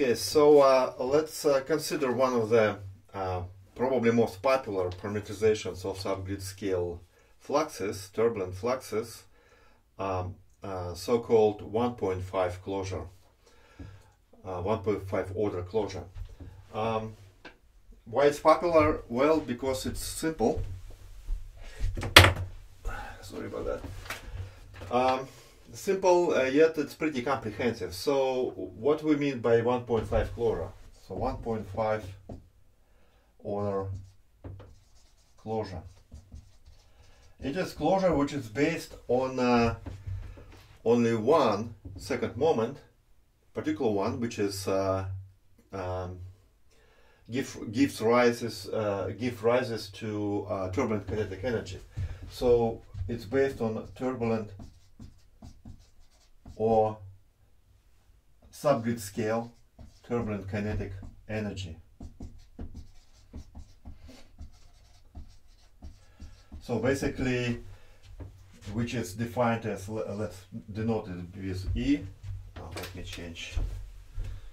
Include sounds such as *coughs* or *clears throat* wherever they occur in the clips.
Okay, so uh, let's uh, consider one of the uh, probably most popular parameterizations of subgrid scale fluxes, turbulent fluxes, um, uh, so-called 1.5 closure, uh, 1.5 order closure. Um, why it's popular? Well, because it's simple. Sorry about that. Um, simple, uh, yet it's pretty comprehensive. So, what we mean by 1.5 closure? So, 1.5 order closure. It is closure which is based on uh, only one second moment, particular one, which is uh, um, give, gives rises uh, give rises to uh, turbulent kinetic energy. So it's based on turbulent or subgrid scale turbulent kinetic energy. So basically, which is defined as, let's denote it with E. Oh, let me change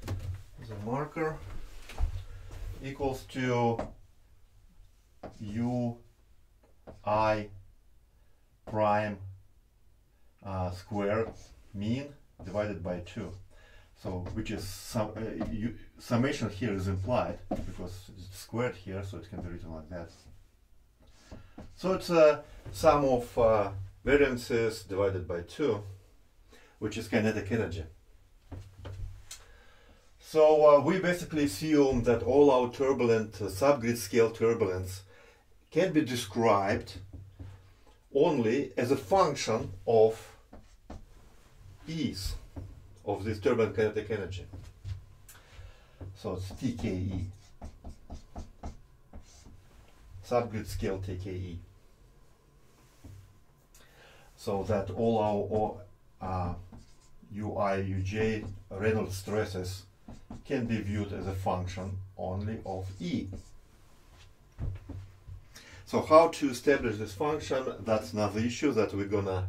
the marker. Equals to U I prime uh, squared mean divided by 2. So, which is sum, uh, you, summation here is implied because it's squared here, so it can be written like that. So it's a sum of uh, variances divided by 2, which is kinetic energy. So uh, we basically assume that all our turbulent uh, subgrid scale turbulence can be described only as a function of E's of this turbulent kinetic energy. So it's TKE. Subgrid scale TKE. So that all our uh, UI, UJ Reynolds stresses can be viewed as a function only of E. So how to establish this function, that's another issue that we're gonna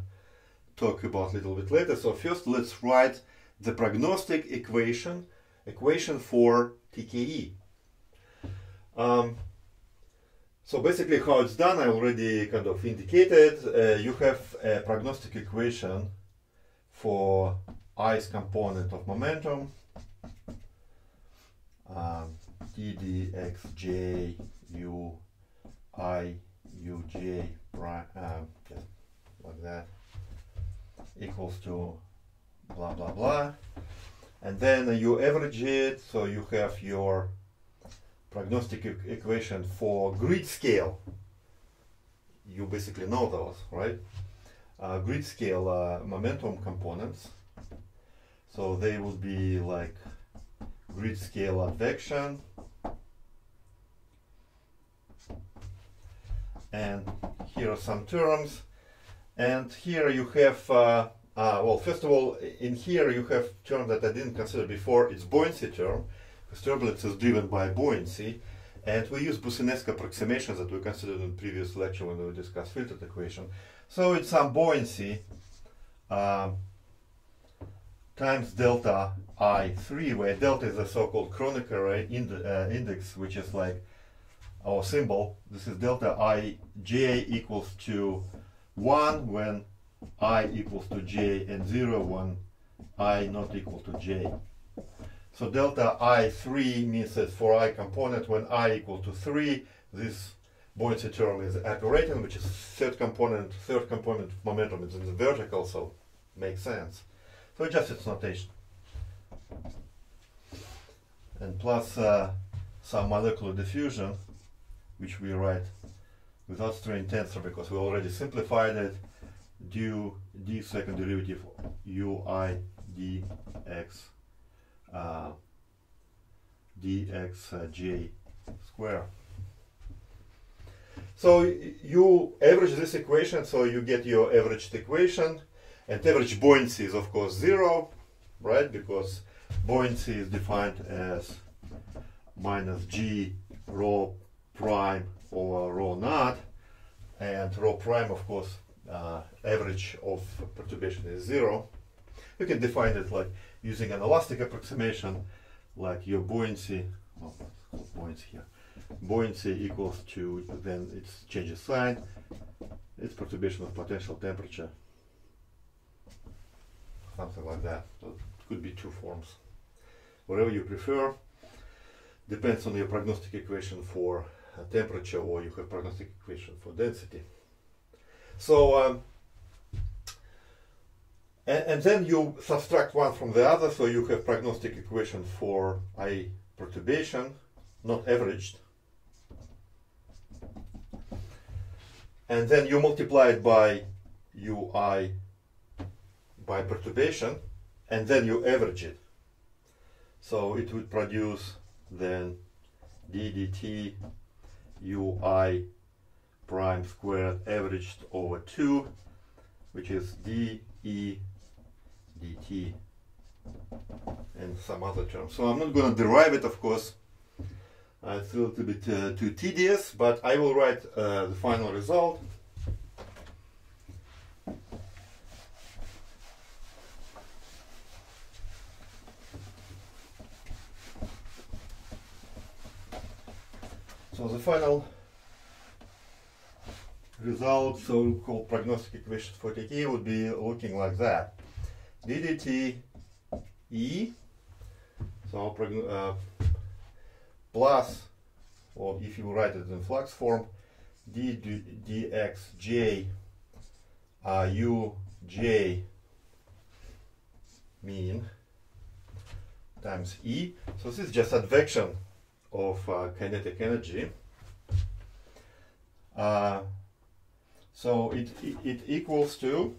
talk about a little bit later. So first let's write the prognostic equation, equation for TKE. Um, so basically how it's done, I already kind of indicated. Uh, you have a prognostic equation for i's component of momentum, um, TDXJ U I U J um, like that equals to blah blah blah. And then you average it so you have your prognostic e equation for grid scale. You basically know those right? Uh, grid scale uh, momentum components. So they would be like grid scale advection and here are some terms and here you have, uh, uh, well, first of all, in here you have term that I didn't consider before, it's buoyancy term, because turbulence is driven by buoyancy. And we use Boussinesq approximations that we considered in previous lecture when we discussed filtered equation. So it's some buoyancy uh, times delta I3, where delta is a so-called Kronecker ind uh, index, which is like our symbol. This is delta ij equals to 1 when i equals to j and 0 when i not equal to j. So delta i3 means that for i component when i equal to 3 this buoyancy term is operating which is third component third component momentum is in the vertical so makes sense. So just its notation. And plus uh, some molecular diffusion which we write without strain tensor because we already simplified it do d second derivative ui dx uh, dxj uh, square. So you average this equation, so you get your averaged equation, and average buoyancy is of course zero, right? Because buoyancy is defined as minus g rho prime over rho naught, and rho prime, of course, uh, average of perturbation is zero. You can define it like using anelastic approximation, like your buoyancy, well, buoyancy here, buoyancy equals to, then it changes sign, it's perturbation of potential temperature, something like that. So it could be two forms. Whatever you prefer, depends on your prognostic equation for temperature or you have prognostic equation for density. So, um, and, and, then you subtract one from the other, so you have prognostic equation for I perturbation, not averaged. And then you multiply it by UI by perturbation, and then you average it. So it would produce then ddt ui prime squared averaged over 2, which is d e dt and some other terms. So I'm not going to derive it, of course. Uh, it's a little bit uh, too tedious, but I will write uh, the final result. So the final result, so-called prognostic equation for TT would be looking like that. ddt E, so uh, plus, or if you write it in flux form, d, d dxj uh, uj mean times E. So this is just advection of uh, kinetic energy. Uh, so it, it, it, equals to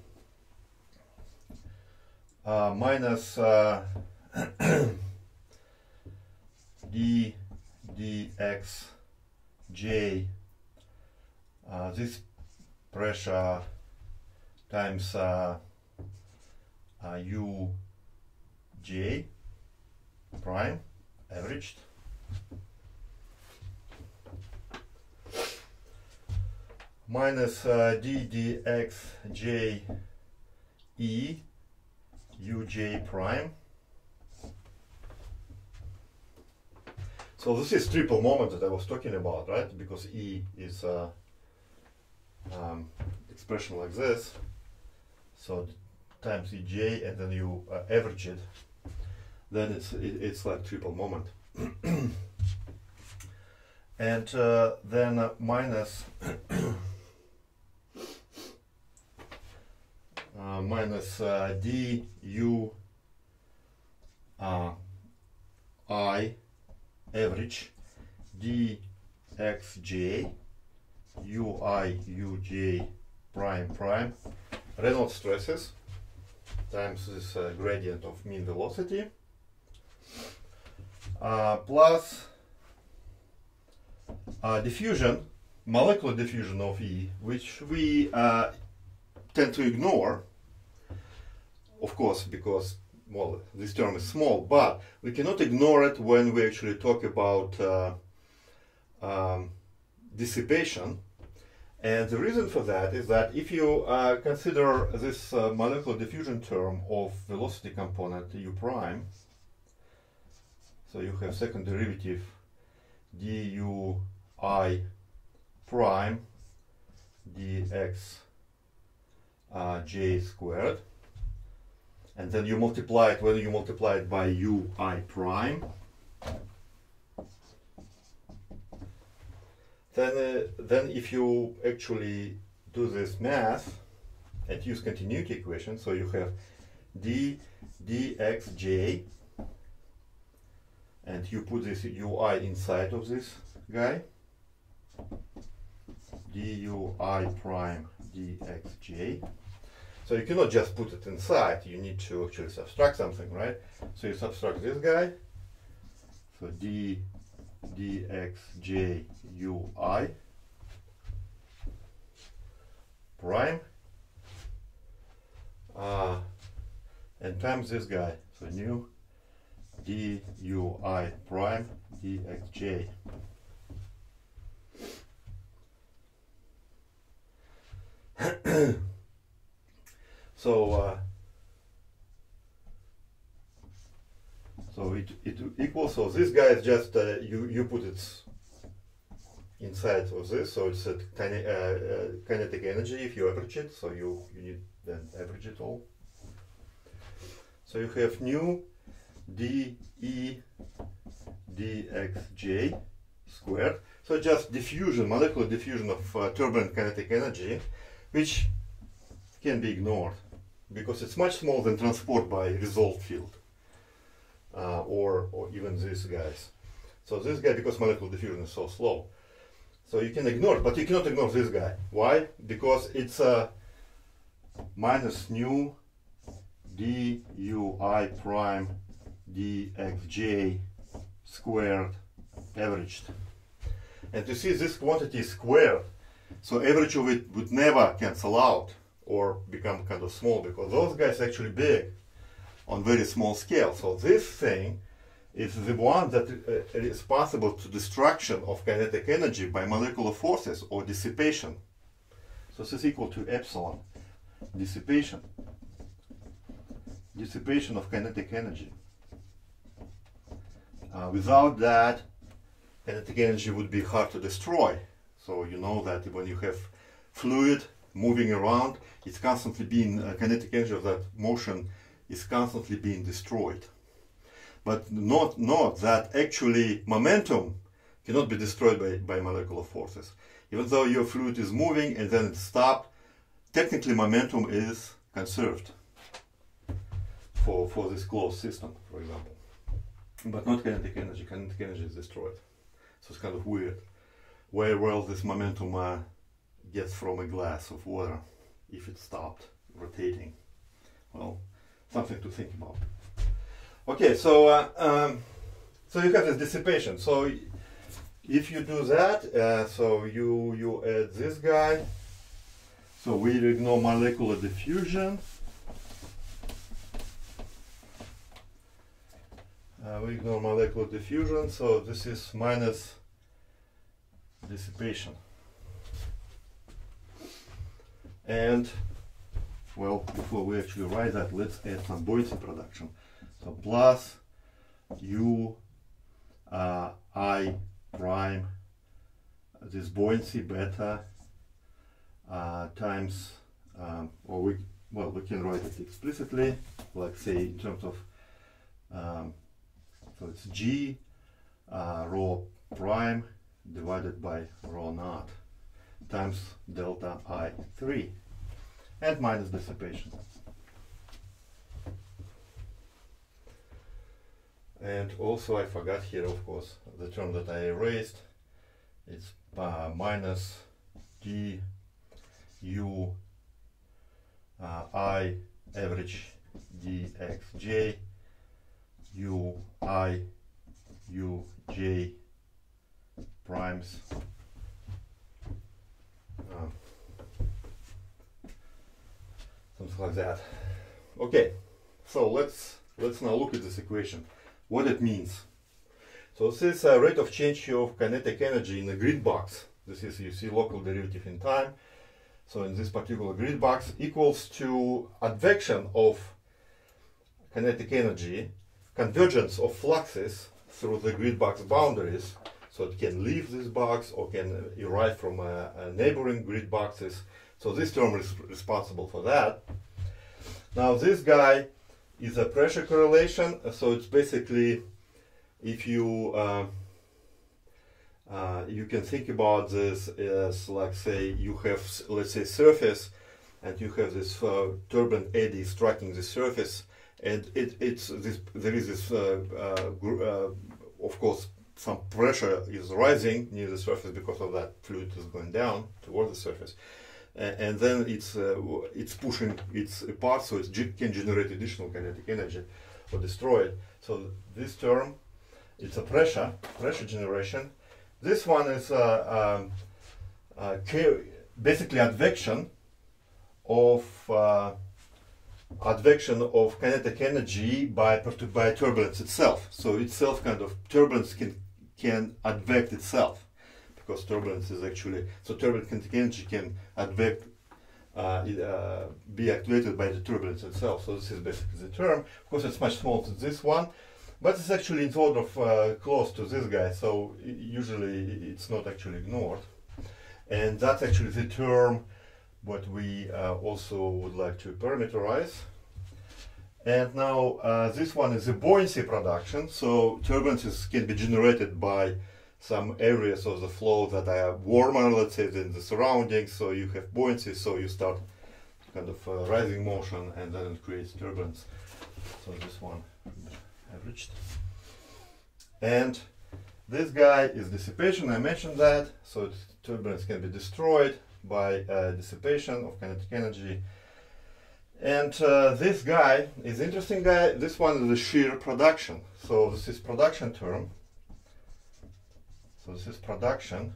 uh, minus uh, *clears throat* d dx j uh, this pressure times uh, u j prime averaged minus uh, d dx e prime. So this is triple moment that I was talking about, right? Because E is uh, um, expression like this. So times EJ and then you uh, average it, then it's it, it's like triple moment. *clears throat* and uh, then minus *clears throat* uh, minus uh, d u uh, i average d x j u i u j prime prime Reynolds stresses times this uh, gradient of mean velocity uh, plus uh, diffusion, molecular diffusion of E, which we uh, tend to ignore, of course, because well, this term is small, but we cannot ignore it when we actually talk about uh, um, dissipation. And the reason for that is that if you uh, consider this uh, molecular diffusion term of velocity component u prime, so you have second derivative du i prime dx uh, j squared and then you multiply it when you multiply it by u i prime. Then uh, then if you actually do this math and use continuity equation so you have d dxj and you put this ui inside of this guy dui prime dxj so you cannot just put it inside. You need to actually subtract something right? So you subtract this guy. So d dxj prime. Uh, and times this guy. So new. Dui prime. Dxj. *clears throat* so uh, so it, it equals, so this guy is just, uh, you, you put it inside of this, so it's a tiny, uh, uh, kinetic energy if you average it, so you, you need then average it all. So you have nu d e dxj squared. So just diffusion, molecular diffusion of uh, turbulent kinetic energy, which can be ignored because it's much smaller than transport by resolved field uh, or, or even these guys. So this guy, because molecular diffusion is so slow, so you can ignore it, but you cannot ignore this guy. Why? Because it's a minus nu dui prime dxj squared averaged. And you see this quantity is squared, so average of it would never cancel out or become kind of small because those guys actually big on very small scale. So this thing is the one that uh, is possible to destruction of kinetic energy by molecular forces or dissipation. So this is equal to epsilon, dissipation, dissipation of kinetic energy. Uh, without that, kinetic energy would be hard to destroy. So you know that when you have fluid moving around, it's constantly being, uh, kinetic energy of that motion is constantly being destroyed. But not, not that actually momentum cannot be destroyed by, by molecular forces. Even though your fluid is moving and then it stops, technically momentum is conserved for, for this closed system, for example. But not kinetic energy. Kinetic energy is destroyed. So it's kind of weird. Where will this momentum uh, gets from a glass of water if it stopped rotating? Well, something to think about. Okay, so uh, um, so you have this dissipation. So if you do that, uh, so you you add this guy. So we ignore molecular diffusion. Uh, we ignore molecular diffusion, so this is minus dissipation. And well, before we actually write that, let's add some buoyancy production. So plus u uh, i prime this buoyancy beta uh, times, um, or we well we can write it explicitly, like say in terms of um, so it's g uh, rho prime divided by rho naught times delta i 3 and minus dissipation. And also I forgot here, of course, the term that I erased. It's uh, minus d u uh, i average dxj u i u j primes uh, something like that. Okay so let's let's now look at this equation what it means. So this is a rate of change of kinetic energy in a grid box. This is you see local derivative in time. So in this particular grid box equals to advection of kinetic energy convergence of fluxes through the grid box boundaries so it can leave this box or can arrive from a, a neighboring grid boxes. So this term is responsible for that. Now this guy is a pressure correlation. So it's basically if you uh, uh, you can think about this as like say you have let's say surface and you have this uh, turbulent eddy striking the surface and it, it's this there is this uh, uh, uh, of course some pressure is rising near the surface because of that fluid is going down toward the surface. And then it's uh, it's pushing its apart so it can generate additional kinetic energy or destroy it. So this term it's a pressure pressure generation. This one is uh, um, uh, basically advection of uh, advection of kinetic energy by by turbulence itself. So itself kind of turbulence can can advect itself because turbulence is actually so turbulent kinetic energy can advect uh, uh, be activated by the turbulence itself. So this is basically the term. Of course, it's much smaller than this one, but it's actually in sort of uh, close to this guy, so usually it's not actually ignored. And that's actually the term what we uh, also would like to parameterize. And now uh, this one is a buoyancy production. So turbulences can be generated by some areas of the flow that are warmer, let's say, than the surroundings. So you have buoyancy, so you start kind of uh, rising motion and then it creates turbulence. So this one averaged. And this guy is dissipation, I mentioned that. So turbulence can be destroyed by uh, dissipation of kinetic energy. And uh, this guy is interesting guy. This one is the shear production. So this is production term. So this is production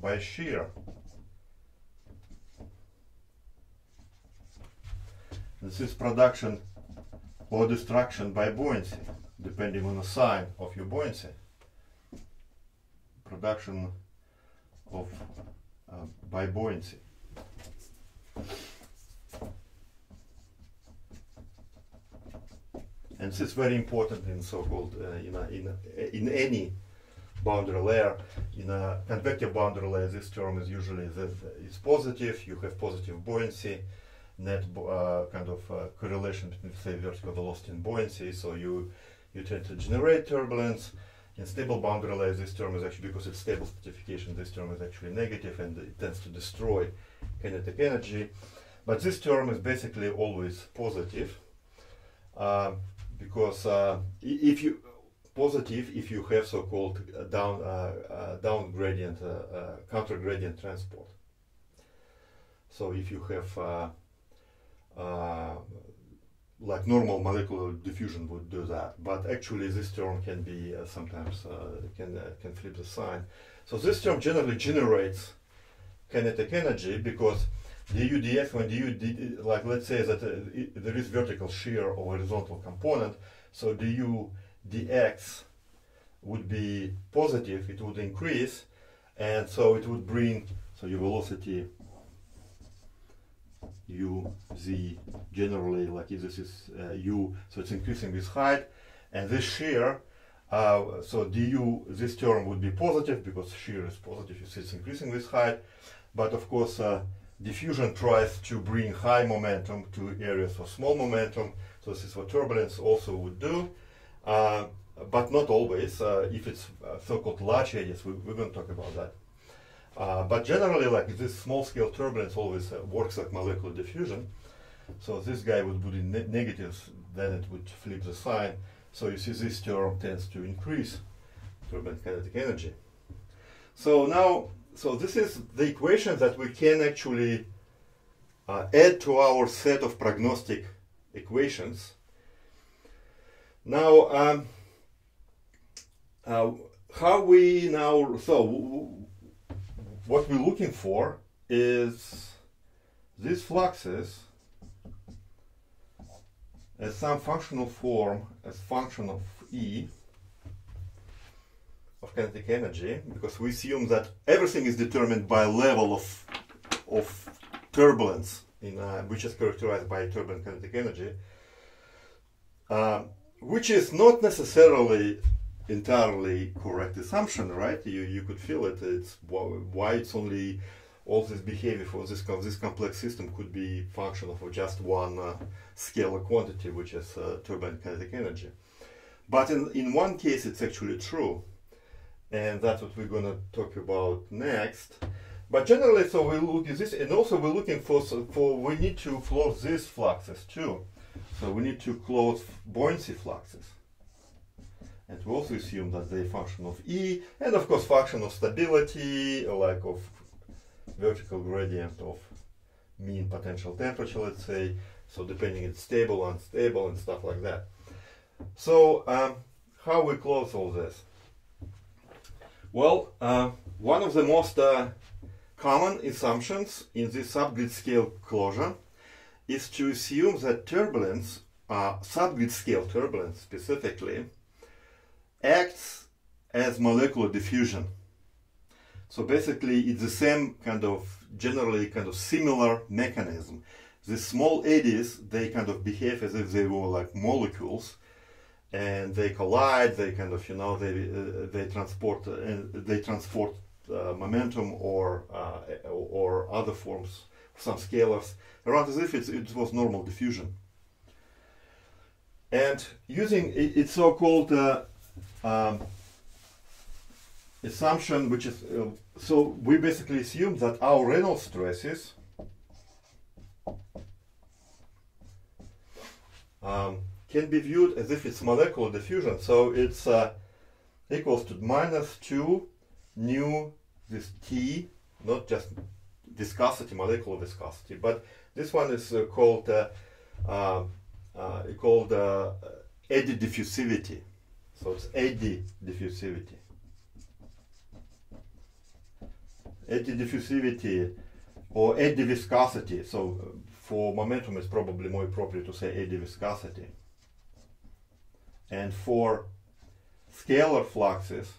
by shear. This is production or destruction by buoyancy, depending on the sign of your buoyancy. Production of uh, by buoyancy. And this is very important in so-called uh, in, in, any boundary layer. In a convective boundary layer, this term is usually the, is positive. You have positive buoyancy, net uh, kind of uh, correlation between say vertical velocity and buoyancy. So you you tend to generate turbulence. In stable boundary layers, this term is actually because it's stable stratification. This term is actually negative, and it tends to destroy kinetic energy. But this term is basically always positive. Uh, because uh, if you positive if you have so-called uh, down uh, down gradient counter gradient transport. So if you have like normal molecular diffusion would do that, but actually this term can be uh, sometimes uh, can uh, can flip the sign. So this term generally generates kinetic energy because du dx when du like let's say that it, there is vertical shear or horizontal component, so du dx would be positive, it would increase, and so it would bring so your velocity u z generally like if this is uh, u so it's increasing with height and this shear uh, so du this term would be positive because shear is positive it's increasing with height but of course uh, diffusion tries to bring high momentum to areas of small momentum so this is what turbulence also would do uh, but not always uh, if it's uh, so-called large areas we, we're going to talk about that uh, but generally, like this small-scale turbulence always uh, works like molecular diffusion. So this guy would put in ne negatives, then it would flip the sign. So you see this term tends to increase turbulent kinetic energy. So now, so this is the equation that we can actually uh, add to our set of prognostic equations. Now, um, uh, how we now, so what we're looking for is these fluxes as some functional form as function of E of kinetic energy because we assume that everything is determined by level of of turbulence in uh, which is characterized by turbulent kinetic energy uh, which is not necessarily entirely correct assumption, right? You you could feel it. It's why it's only all this behavior for this this complex system could be function of just one uh, scalar quantity, which is uh, turbulent kinetic energy. But in in one case, it's actually true, and that's what we're going to talk about next. But generally, so we look at this, and also we're looking for for we need to close these fluxes too. So we need to close buoyancy fluxes. And we also assume that they function of E, and of course function of stability, like of vertical gradient of mean potential temperature, let's say. So depending it's stable, unstable, and stuff like that. So um, how we close all this? Well, uh, one of the most uh, common assumptions in this subgrid scale closure is to assume that turbulence, uh, subgrid scale turbulence specifically, acts as molecular diffusion. So basically it's the same kind of generally kind of similar mechanism. The small eddies, they kind of behave as if they were like molecules and they collide. They kind of you know they uh, they transport uh, they transport uh, momentum or uh, or other forms, some scalars around as if it was normal diffusion. And using its so-called uh, um, assumption, which is so we basically assume that our Reynolds stresses um, can be viewed as if it's molecular diffusion. So it's uh, equals to minus 2 nu this T, not just viscosity, molecular viscosity, but this one is uh, called uh, um, uh, called uh, eddy diffusivity. So it's eddy diffusivity. Eddy diffusivity or eddy viscosity. So uh, for momentum it's probably more appropriate to say eddy viscosity. And for scalar fluxes,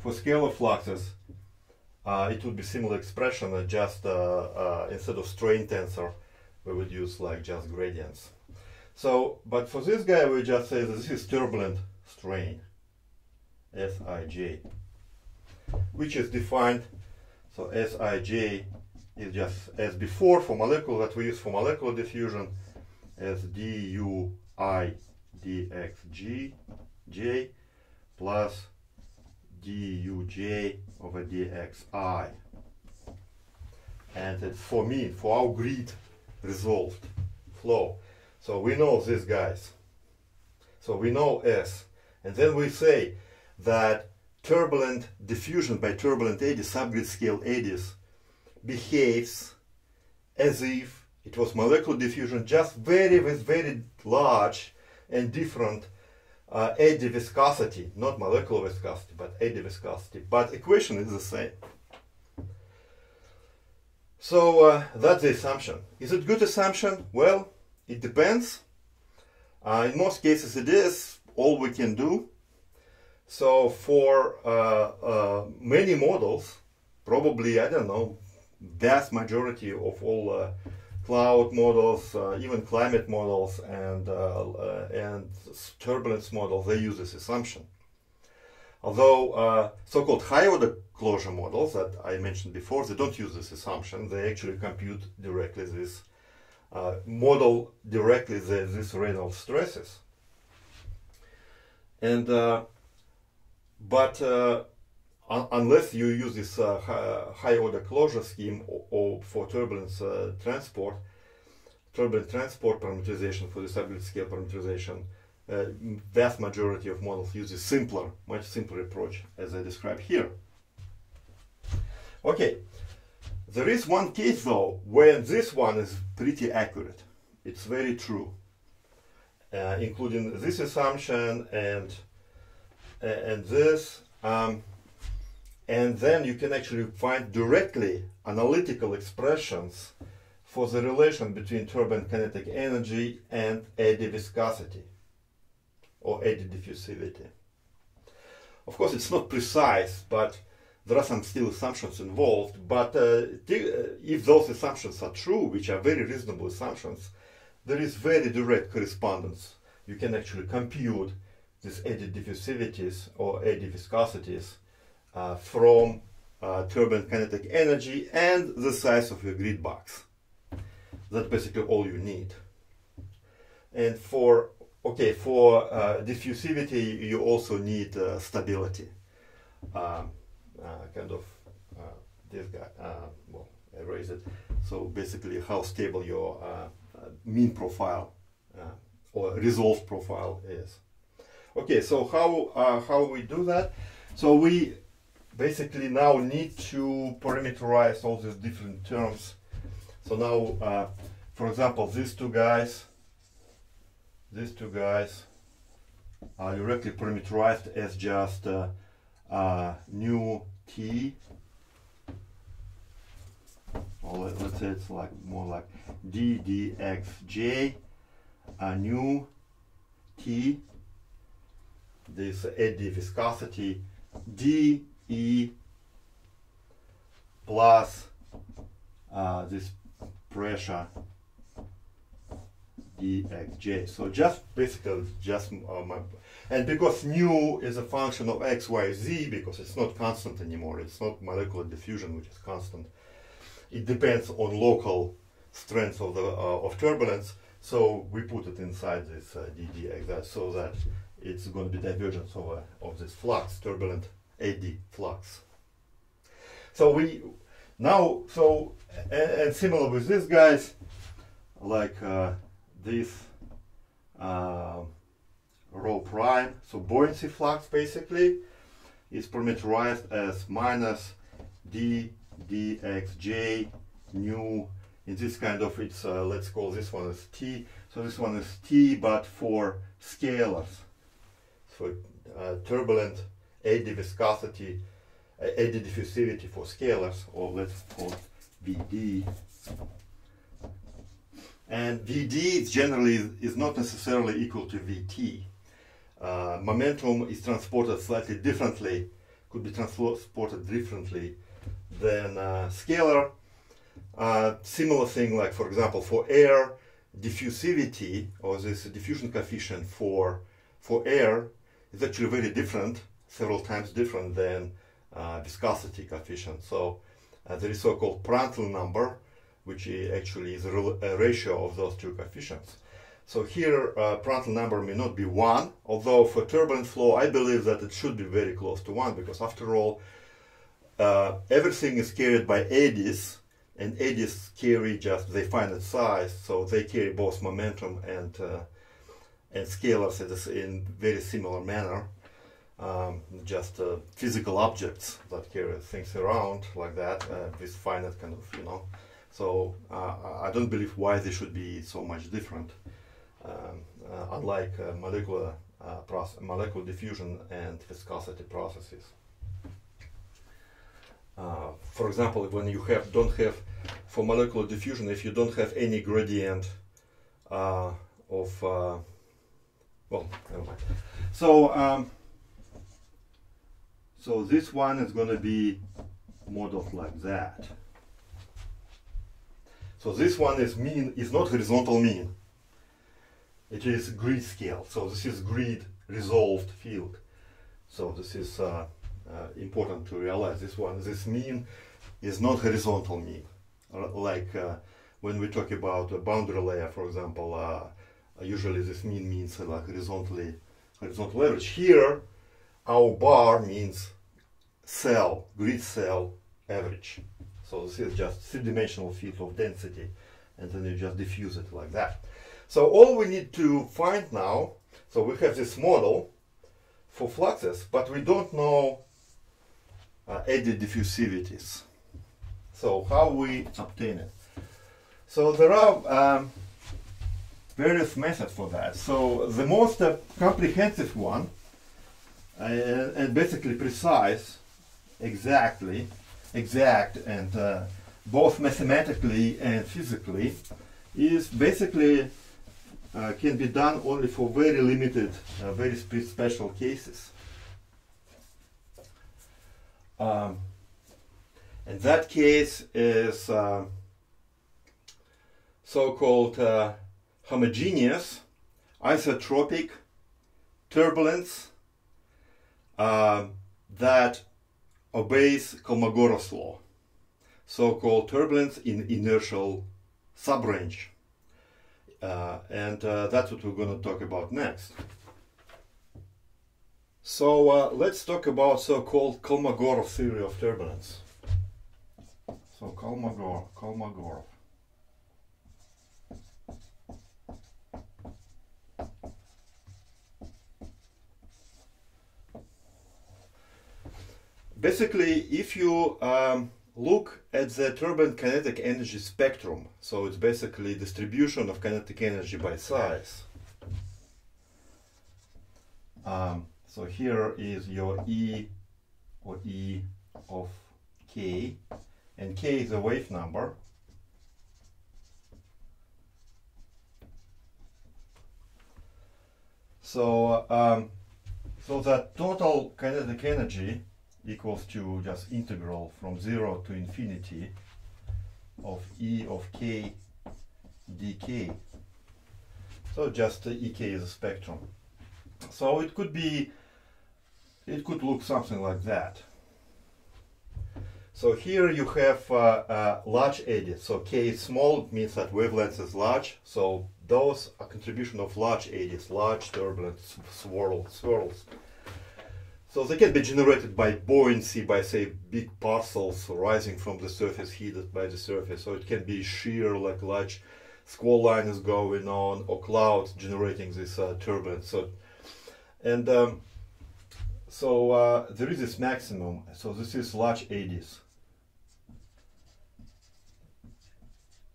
for scalar fluxes, uh, it would be similar expression, uh, just uh, uh, instead of strain tensor, we would use like just gradients. So, but for this guy, we just say that this is turbulent strain, Sij, which is defined, so Sij is just as before for molecular that we use for molecular diffusion as dui dxg j plus duj over dxi. And it's for me, for our grid resolved flow. So we know these guys. So we know S. And then we say that turbulent diffusion by turbulent eddies, subgrid scale eddies, behaves as if it was molecular diffusion, just very, with very large and different uh, eddy viscosity, not molecular viscosity, but eddy viscosity. But equation is the same. So uh, that's the assumption. Is it good assumption? Well, it depends. Uh, in most cases it is all we can do. So for uh, uh many models, probably, I don't know, vast majority of all uh, cloud models, uh, even climate models and, uh, uh, and turbulence models, they use this assumption. Although uh, so-called high-order closure models that I mentioned before, they don't use this assumption. They actually compute directly this uh, model directly the, this Reynolds stresses. And but unless you use this uh, high order closure scheme or, or for turbulence uh, transport, turbulent transport parameterization for the subgrid scale parameterization, uh, vast majority of models use a simpler, much simpler approach as I described here. Okay, there is one case though where this one is pretty accurate. It's very true, uh, including this assumption and and this. Um, and then you can actually find directly analytical expressions for the relation between turbulent kinetic energy and eddy viscosity or eddy diffusivity. Of course, it's not precise, but there are some still assumptions involved. But uh, uh if those assumptions are true, which are very reasonable assumptions, there is very direct correspondence. You can actually compute these eddy diffusivities or eddy viscosities from uh, turbulent kinetic energy and the size of your grid box. That's basically all you need. And for okay, for uh, diffusivity, you also need uh, stability. Um, uh, kind of uh, this guy. well, I raise it. So basically, how stable your mean profile or resolved profile is. Okay, so how how we do that? So we basically now need to parameterize all these different terms. So now, uh, for example, these two guys, these two guys are directly parameterized as just uh, uh, nu t, or let, us say it's like more like d dxj, uh, nu t, this eddy viscosity d E plus uh, this pressure dxj. So just basically just uh, my, and because nu is a function of x, y, z, because it's not constant anymore, it's not molecular diffusion which is constant. It depends on local strength of the uh, of turbulence. So we put it inside this uh, ddx so that it's going to be divergence of, uh, of this flux, turbulent eddy flux. So we now so and, and similar with these guys, like uh, this uh, rho prime. So buoyancy flux basically is parameterized as minus d dxj nu in this kind of it's uh, let's call this one as t so this one is t but for scalars for uh, turbulent eddy viscosity uh, diffusivity for scalars or let's call vd and vd generally is not necessarily equal to vt uh, momentum is transported slightly differently could be transported differently than uh, scalar. Uh, similar thing like for example for air diffusivity or this diffusion coefficient for for air is actually very different several times different than uh, viscosity coefficient so uh, there is so-called Prandtl number which actually is a, ratio of those two coefficients so here uh, Prandtl number may not be 1 although for turbulent flow I believe that it should be very close to 1 because after all uh, everything is carried by eddies and eddies carry just they finite size, so they carry both momentum and uh, and scalars in very similar manner. Um, just uh, physical objects that carry things around like that uh, with finite kind of you know. So uh, I don't believe why they should be so much different, um, uh, unlike uh, molecular molecular diffusion and viscosity processes. Uh, for example, when you have don't have for molecular diffusion, if you don't have any gradient uh, of uh, well, never mind. So um, so this one is going to be modeled like that. So this one is mean is not horizontal mean. It is grid scale. So this is grid resolved field. So this is uh, uh, important to realize this one. This mean is not horizontal mean. Like uh, when we talk about a boundary layer, for example, uh, usually this mean means like horizontally horizontal average. Here, our bar means cell, grid cell average. So this is just three-dimensional field of density, and then you just diffuse it like that. So all we need to find now, so we have this model for fluxes, but we don't know uh, eddy diffusivities. So how we obtain it? So there are um, various methods for that. So the most uh, comprehensive one uh, and basically precise, exactly, exact and uh, both mathematically and physically is basically uh, can be done only for very limited, uh, very spe special cases. Um, and that case is uh, so-called uh, homogeneous isotropic turbulence uh, that obeys Kolmogorov's law, so-called turbulence in inertial subrange. Uh, and uh, that's what we're going to talk about next. So uh, let's talk about so-called Kolmogorov theory of turbulence. So Kolmogorov, Kolmogorov. Basically, if you um, look at the turbulent kinetic energy spectrum, so it's basically distribution of kinetic energy by size. Um, so here is your E or E of k, and k is a wave number. So, um, so that total kinetic energy equals to just integral from 0 to infinity of E of k dk. So just uh, Ek is a spectrum. So it could be, it could look something like that. So here you have uh, large eddies. So K is small means that wavelength is large. So those are contribution of large eddies, large turbulent swirl, swirls. So they can be generated by buoyancy, by say big parcels rising from the surface, heated by the surface. So it can be shear, like large squall line is going on, or clouds generating this uh, turbulence. So, and um, so uh, there is this maximum. So this is large eddies.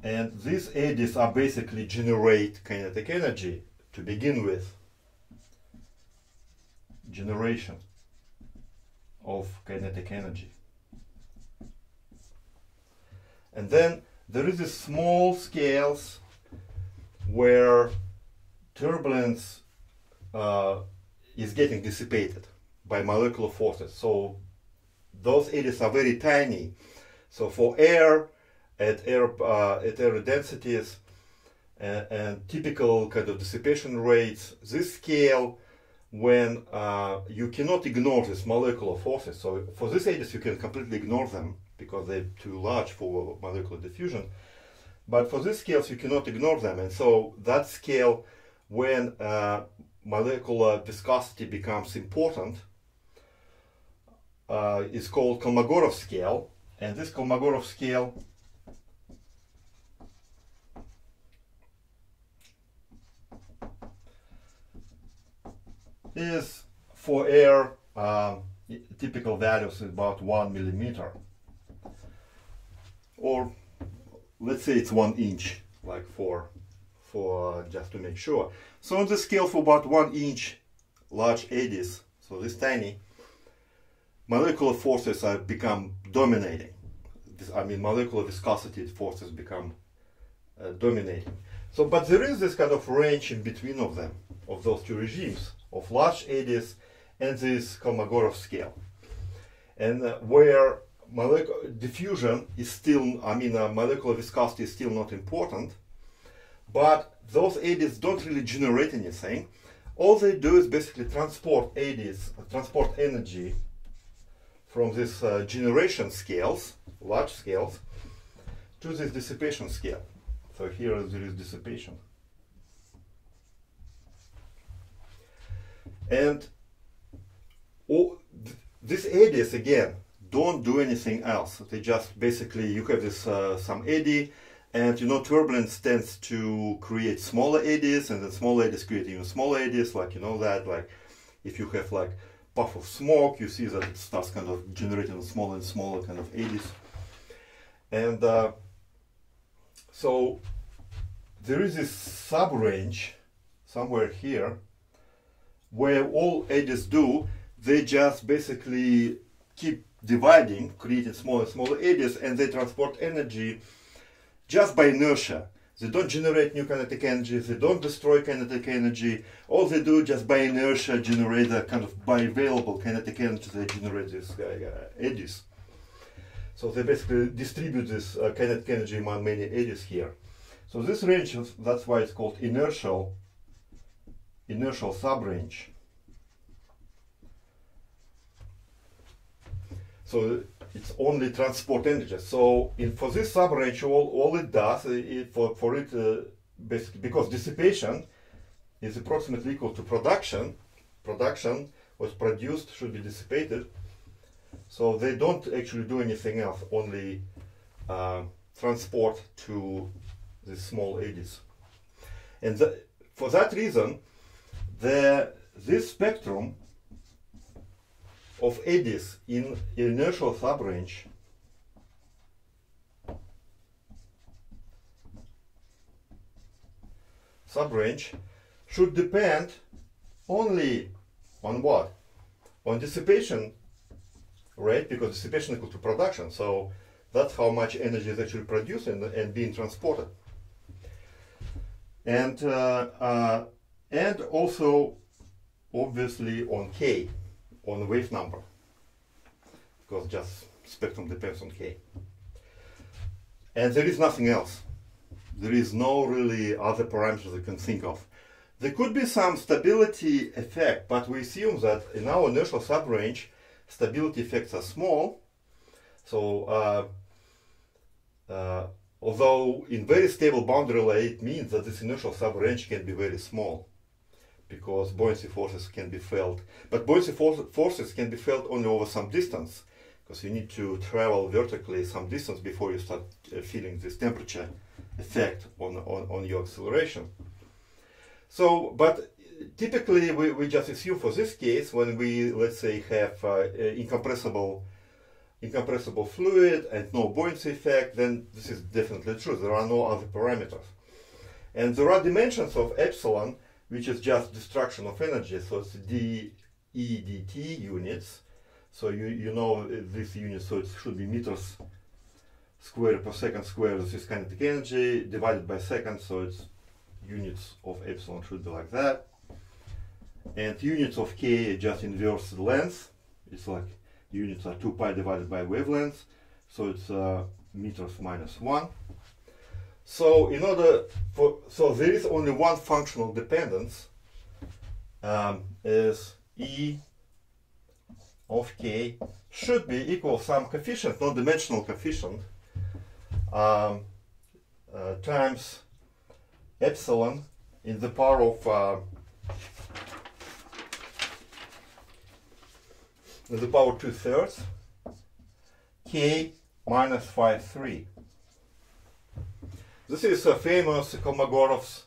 And these eddies are basically generate kinetic energy to begin with. Generation of kinetic energy. And then there is a small scales where turbulence uh, is getting dissipated by molecular forces. So those areas are very tiny. So for air, at air, uh, at air densities and, and, typical kind of dissipation rates, this scale when uh, you cannot ignore these molecular forces. So for these eddies you can completely ignore them because they're too large for molecular diffusion. But for these scales you cannot ignore them and so that scale when uh, molecular viscosity becomes important uh, is called Kolmogorov scale and this Kolmogorov scale is for air um, typical values is about one millimeter. Or let's say it's one inch like for for uh, just to make sure. So on the scale for about one inch large eddies so this tiny molecular forces are become dominating. This, I mean molecular viscosity forces become uh, dominating so but there is this kind of range in between of them of those two regimes of large eddies and this Kolmogorov scale. And uh, where diffusion is still, I mean, uh, molecular viscosity is still not important, but those eddies don't really generate anything. All they do is basically transport eddies, uh, transport energy from these uh, generation scales, large scales, to this dissipation scale. So here there is dissipation. And all, th these eddies again don't do anything else. They just basically you have this uh, some eddy, and you know turbulence tends to create smaller eddies, and then smaller eddies create even smaller eddies. Like you know that like if you have like puff of smoke, you see that it starts kind of generating smaller and smaller kind of eddies. And uh, so there is this sub range somewhere here where all edges do, they just basically keep dividing, creating smaller and smaller eddies, and they transport energy just by inertia. They don't generate new kinetic energy, they don't destroy kinetic energy. All they do just by inertia generate a kind of bioavailable kinetic energy, they generate these uh, eddies. So they basically distribute this uh, kinetic energy among many eddies here. So this range, that's why it's called inertial inertial subrange. So it's only transport energy. So in, for this subrange, all, all it does it, for, for it, uh, basically, because dissipation is approximately equal to production, production was produced should be dissipated. So they don't actually do anything else, only uh, transport to the small eddies. And the, for that reason, the, this spectrum of eddies in inertial subrange subrange should depend only on what? On dissipation rate, because dissipation equal to production. So that's how much energy is actually produced and, and being transported. And, uh, uh, and also obviously on K, on the wave number, because just spectrum depends on K. And there is nothing else. There is no really other parameters you can think of. there could be some stability effect, but we assume that in our inertial subrange, stability effects are small. So, uh, uh, although in very stable boundary layer, it means that this inertial subrange can be very small because buoyancy forces can be felt. But buoyancy for forces can be felt only over some distance because you need to travel vertically some distance before you start uh, feeling this temperature effect on, on, on your acceleration. So, but typically we, we just assume for this case when we, let's say, have uh, incompressible incompressible fluid and no buoyancy effect, then this is definitely true. There are no other parameters. And there are dimensions of epsilon, which is just destruction of energy. So it's d e d t units. So you, you know this unit, so it should be meters square per second square. This is kinetic energy divided by second, so it's units of epsilon should be like that. And units of k just inverse length. It's like units are 2 pi divided by wavelength. So it's uh, meters minus 1. So in order for, so there is only one functional dependence um, is E of k should be equal some coefficient, non-dimensional coefficient, um, uh, times epsilon in the power of uh, in the power two thirds k minus 5 3. This is a famous Kolmogorov's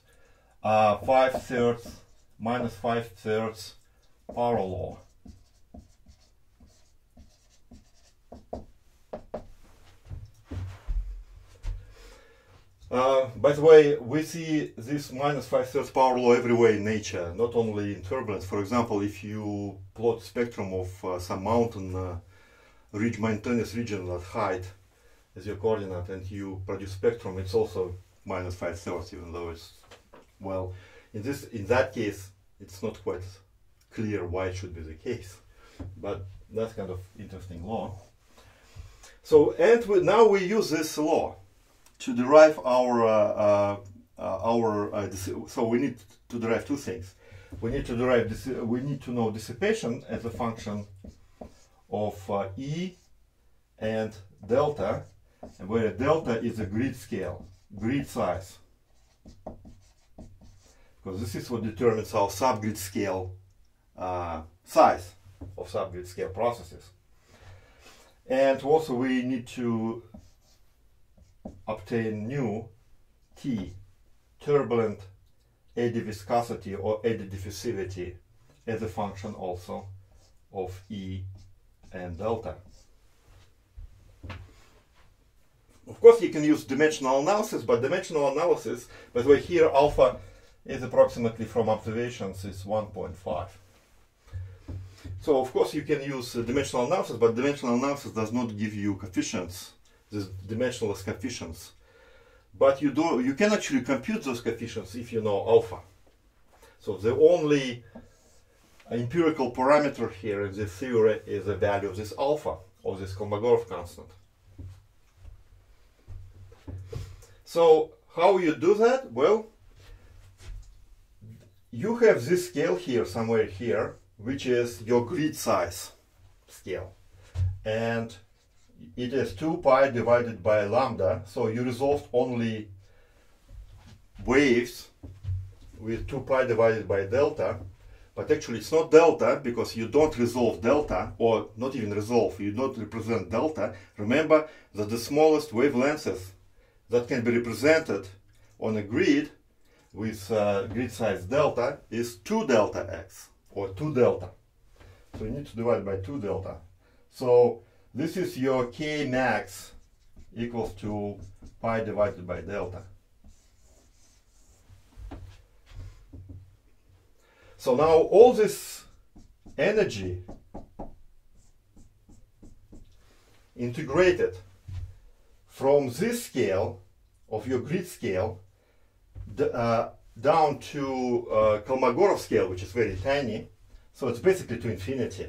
uh, 5 thirds minus 5 thirds power law. Uh, by the way, we see this minus 5 thirds power law everywhere in nature, not only in turbulence. For example, if you plot spectrum of uh, some mountain uh, ridge, mountainous region at height as your coordinate and you produce spectrum, it's also minus 5 thirds, even though it's, well, in, this, in that case, it's not quite clear why it should be the case. But that's kind of interesting law. So, and we, now we use this law to derive our uh, uh, uh our uh, so we need to derive two things. We need to derive this. We need to know dissipation as a function of uh, E and delta, and where delta is a grid scale, grid size, because this is what determines our subgrid scale size of subgrid scale processes. And also we need to obtain nu T, turbulent eddy viscosity or eddy diffusivity as a function also of E and delta. Of course, you can use dimensional analysis, but dimensional analysis, by the way, here alpha is approximately from observations is 1.5. So of course you can use uh, dimensional analysis, but dimensional analysis does not give you coefficients these dimensionless coefficients. But you do you can actually compute those coefficients if you know alpha. So the only empirical parameter here in this theory is the value of this alpha, or this Kolmogorov constant. So how you do that? Well, you have this scale here, somewhere here, which is your grid size scale. And it is 2 pi divided by lambda, so you resolved only waves with 2 pi divided by delta, but actually it's not delta because you don't resolve delta, or not even resolve, you don't represent delta. Remember that the smallest wavelengths that can be represented on a grid with uh, grid size delta is 2 delta x, or 2 delta. So you need to divide by 2 delta. So this is your K max equals to pi divided by delta. So now all this energy integrated from this scale of your grid scale uh, down to uh, Kolmogorov scale, which is very tiny. So it's basically to infinity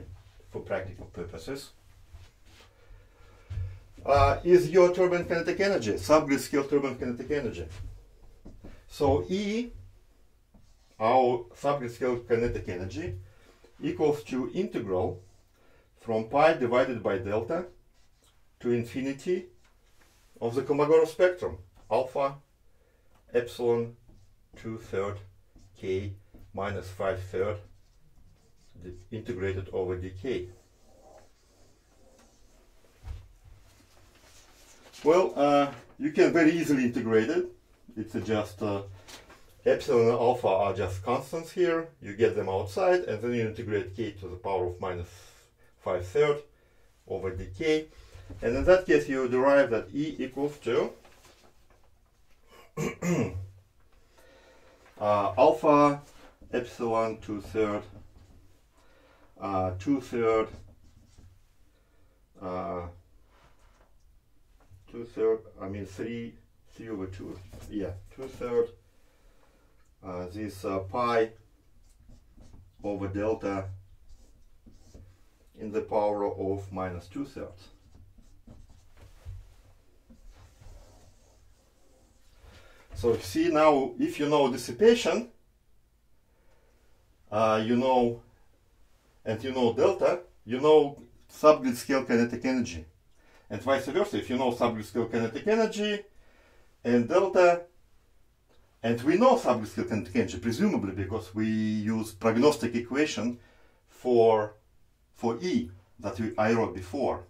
for practical purposes uh, is your turbulent kinetic energy, subgrid scale turbulent kinetic energy. So E our subgrid scale kinetic energy equals to integral from pi divided by delta to infinity of the Kolmogorov spectrum, alpha, epsilon, 2 third, k minus 5 third, integrated over dk. Well, uh, you can very easily integrate it. It's just uh, epsilon and alpha are just constants here. You get them outside, and then you integrate k to the power of minus 5 third over dk. And in that case, you derive that E equals to *coughs* uh, alpha epsilon 2 third, uh, 2 third, uh, 2 third, I mean 3, 3 over 2, yeah, 2 third, uh, this uh, pi over delta in the power of minus 2 thirds. So see now, if you know dissipation, uh, you know, and you know delta, you know subgrid scale kinetic energy. And vice versa, if you know subgrid kinetic energy and delta, and we know subgrid kinetic energy, presumably because we use prognostic equation for, for E that we, I wrote before,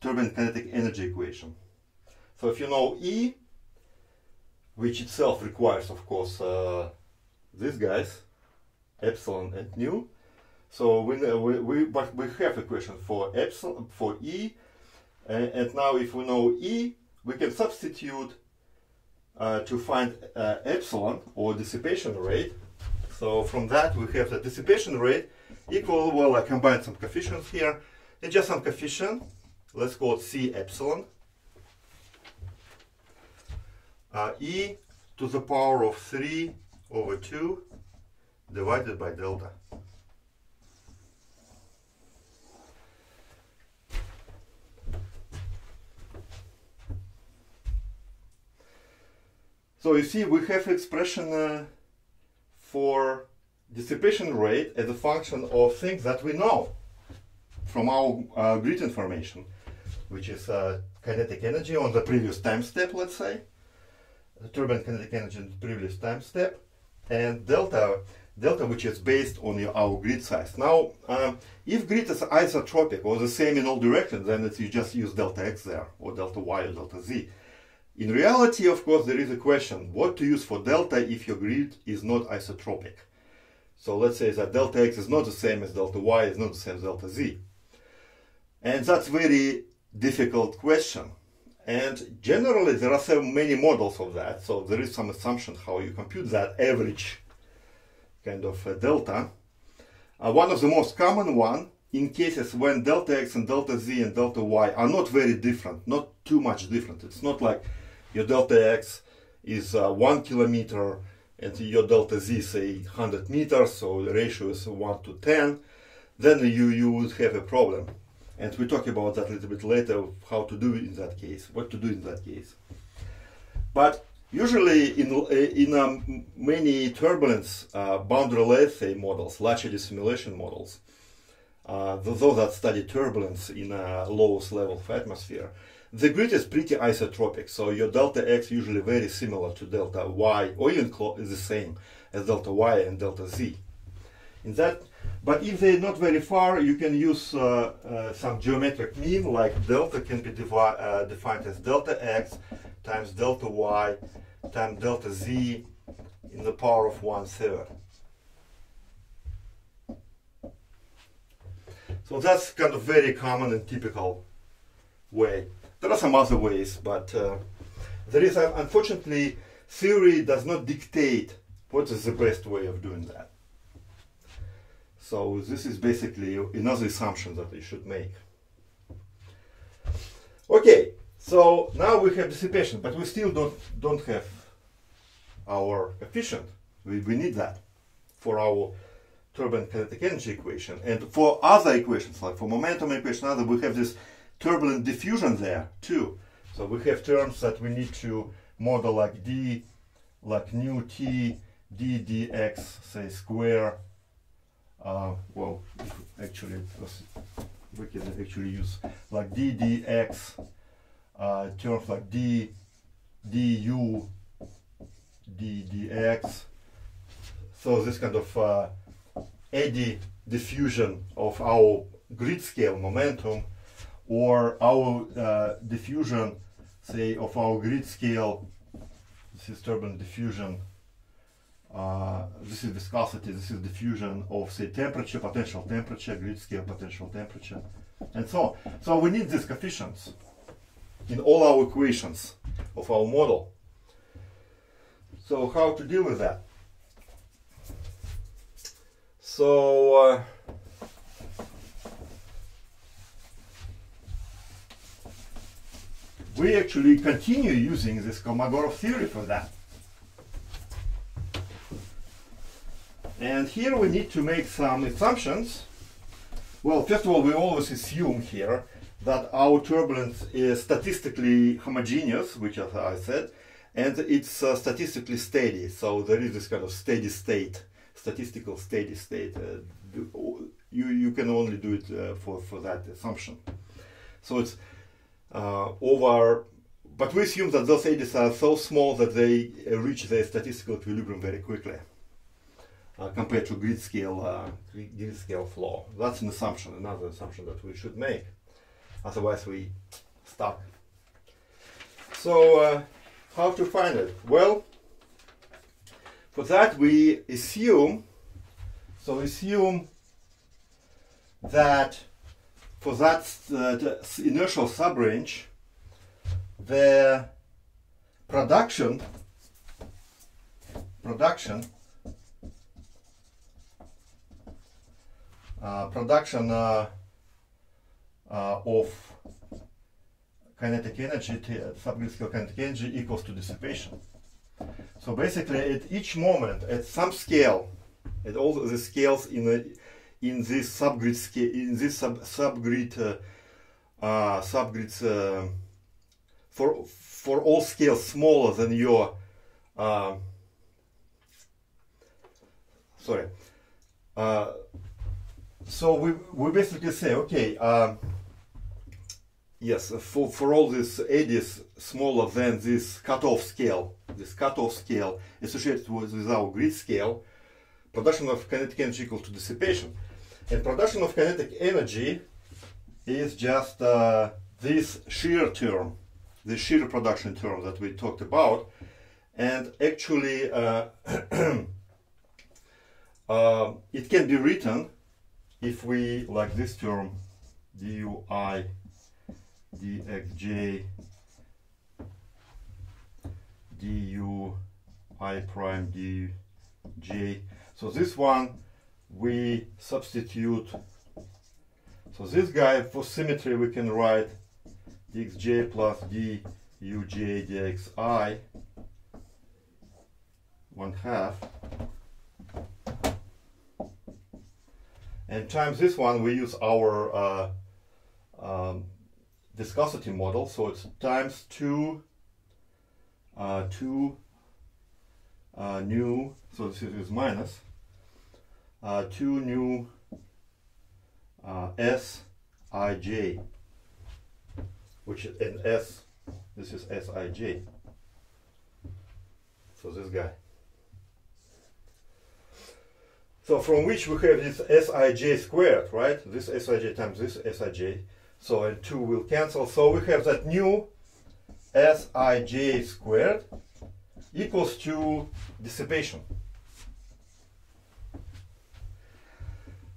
turbulent kinetic energy equation. So if you know E, which itself requires, of course, uh, these guys, epsilon and nu. So we, we, we, but we have equation for epsilon, for E, and, and now if we know E, we can substitute uh, to find uh, epsilon or dissipation rate. So from that we have the dissipation rate equal, well I combine some coefficients here, and just some coefficient, let's call it C epsilon, uh, e to the power of 3 over 2 divided by delta. So you see we have expression uh, for dissipation rate as a function of things that we know from our uh, grid information, which is uh, kinetic energy on the previous time step, let's say, the turbulent kinetic energy on the previous time step, and delta, delta which is based on your, our grid size. Now, um, if grid is isotropic or the same in all directions, then you just use delta x there, or delta y or delta z. In reality, of course, there is a question, what to use for delta if your grid is not isotropic? So let's say that delta x is not the same as delta y, is not the same as delta z. And that's very difficult question. And generally, there are so many models of that. So there is some assumption how you compute that average kind of uh, delta. Uh, one of the most common one in cases when delta x and delta z and delta y are not very different, not too much different. It's not like your delta x is uh, one kilometer and your delta z say 100 meters, so the ratio is 1 to 10, then you, you would have a problem. And we talk about that a little bit later, how to do it in that case, what to do in that case. But usually in, in um, many turbulence uh, boundary layer models, large eddy simulation models, uh, those that study turbulence in a lowest level of atmosphere, the grid is pretty isotropic, so your delta x usually very similar to delta y, or even is the same as delta y and delta z. In that but if they're not very far, you can use uh, uh, some geometric mean, like delta can be uh, defined as delta x times delta y times delta z in the power of one third. So that's kind of very common and typical way. There are some other ways, but uh, there is, uh, unfortunately, theory does not dictate what is the best way of doing that. So this is basically another assumption that we should make. Okay, so now we have dissipation, but we still don't, don't have our coefficient. We, we need that for our turbulent kinetic energy equation. And for other equations, like for momentum equation, other, we have this turbulent diffusion there too. So we have terms that we need to model like d, like nu t d dx say square uh, well actually we can actually use like d dx uh, terms like d du d dx so this kind of uh, eddy diffusion of our grid scale momentum or our uh, diffusion say of our grid scale this is turbulent diffusion uh, this is viscosity, this is diffusion of say temperature, potential temperature, grid scale potential temperature, and so on. So we need these coefficients in all our equations of our model. So how to deal with that? So uh, we actually continue using this Kolmogorov theory for that. And here we need to make some assumptions. Well, first of all, we always assume here that our turbulence is statistically homogeneous, which as I said, and it's uh, statistically steady. So there is this kind of steady state, statistical steady state. Uh, you, you can only do it uh, for, for that assumption. So it's over, but we assume that those eddies are so small that they reach their statistical equilibrium very quickly uh, compared to grid scale uh, grid scale flow. That's an assumption, another assumption that we should make. Otherwise, we stuck. So, uh, how to find it? Well, for that we assume. So assume that for that uh, inertial subrange, the production production Uh, production uh, uh, of kinetic energy, subgrid kinetic energy equals to dissipation. So basically, at each moment, at some scale, at all the scales in the in this subgrid scale, in this sub subgrid uh, uh, subgrids uh, for for all scales smaller than your sorry so we, we basically say, okay, um, yes, for, for all these eddies smaller than this cutoff scale, this cutoff scale associated with, with our grid scale, production of kinetic energy equal to dissipation. And production of kinetic energy is just uh, this shear term, the shear production term that we talked about. And actually, uh, *clears throat* uh, it can be written if we like this term dui dxj du i prime dj so this one we substitute. So this guy for symmetry we can write dxj plus duj dxi one half. And times this one, we use our uh, um, viscosity model. So it's times 2, uh, 2 uh, so this is minus, uh, 2 nu uh, S i j, which is an S, this is S i j. So this guy. So from which we have this Sij squared, right? This Sij times this Sij. So and 2 will cancel. So we have that nu Sij squared equals to dissipation.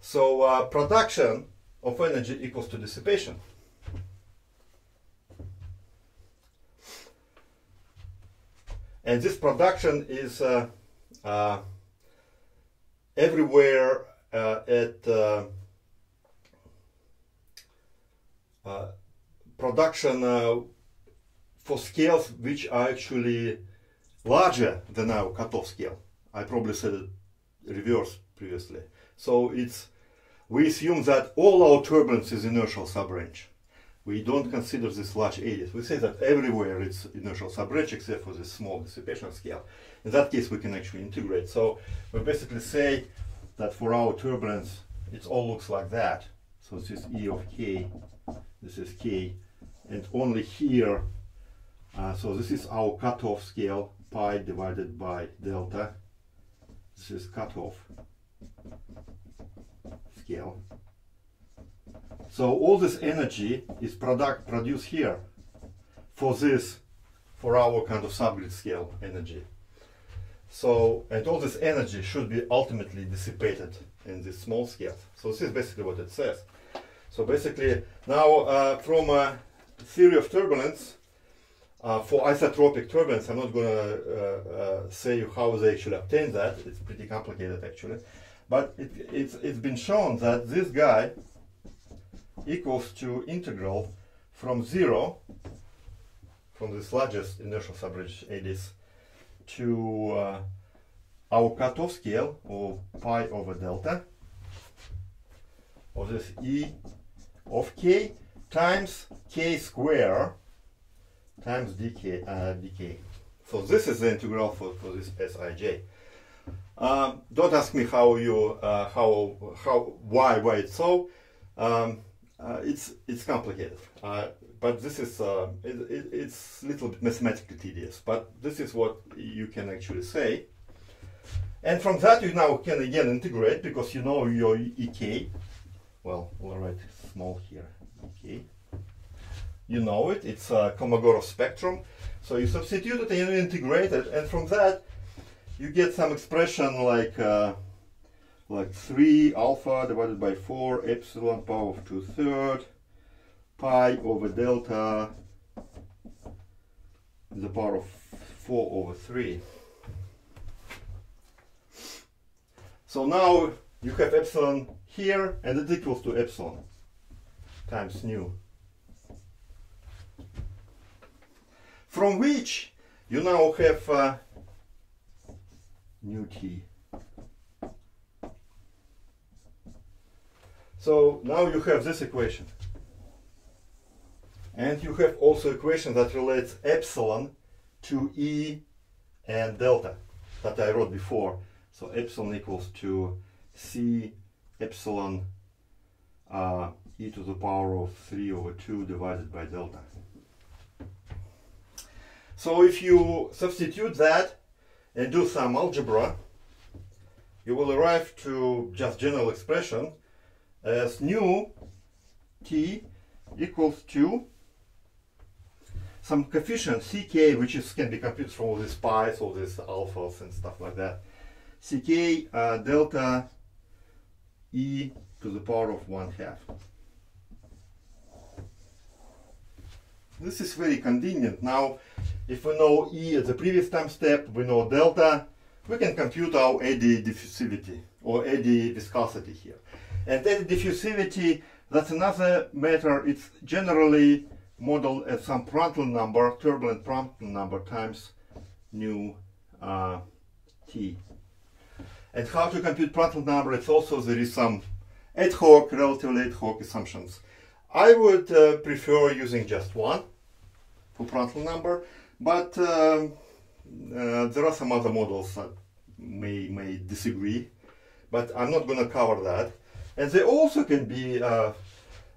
So uh, production of energy equals to dissipation. And this production is uh, uh, everywhere uh, at uh, uh, production for scales which are actually larger than our cutoff scale. I probably said it reverse previously. So it's we assume that all our turbulence is inertial subrange. we don't consider this large eddies. We say that everywhere it's inertial subrange except for this small dissipation scale. In that case, we can actually integrate. So we basically say that for our turbulence, it all looks like that. So this is E of k, this is k, and only here, uh, so this is our cutoff scale, pi divided by delta. This is cutoff scale. So all this energy is product produced here for this, for our kind of subgrid scale energy. So, and all this energy should be ultimately dissipated in this small scale. So this is basically what it says. So basically, now uh, from a theory of turbulence, uh, for isotropic turbulence, I'm not going to uh, uh, say how they actually obtain that. It's pretty complicated actually. But it, it's, it's been shown that this guy equals to integral from 0, from this largest inertial subrange eddies, to uh, our cutoff scale of pi over delta of this e of k times k square times dk, uh, dk. So this is the integral for, for this Sij. Um, don't ask me how you uh, how how why why it's so. Um, uh, it's it's complicated, uh, but this is uh, it, it, it's a little bit mathematically tedious. But this is what you can actually say. And from that you now can again integrate because you know your ek. Well, we'll write small here. ek. You know it. It's a Kolmogorov spectrum. So you substitute it and you integrate it, and from that you get some expression like uh, like 3 alpha divided by 4 epsilon power of 2 third pi over delta the power of 4 over 3. So now you have epsilon here and it equals to epsilon times nu. From which you now have uh, nu t. So now you have this equation. And you have also equation that relates epsilon to E and delta that I wrote before. So epsilon equals to C epsilon uh, e to the power of 3 over 2 divided by delta. So if you substitute that and do some algebra, you will arrive to just general expression as nu t equals to some coefficient ck, which is can be computed from all these pi's, all these alphas and stuff like that. ck uh, delta e to the power of one half. This is very convenient. Now, if we know E at the previous time step, we know delta, we can compute our eddy diffusivity or eddy viscosity here. And eddy diffusivity, that's another matter. It's generally modeled as some Prandtl number, turbulent Prandtl number times nu uh, t. And how to compute Prandtl number, it's also there is some ad hoc, relatively ad hoc assumptions. I would uh, prefer using just one for Prandtl number, but um, uh, there are some other models that may, may disagree, but I'm not going to cover that. And they also can be, uh,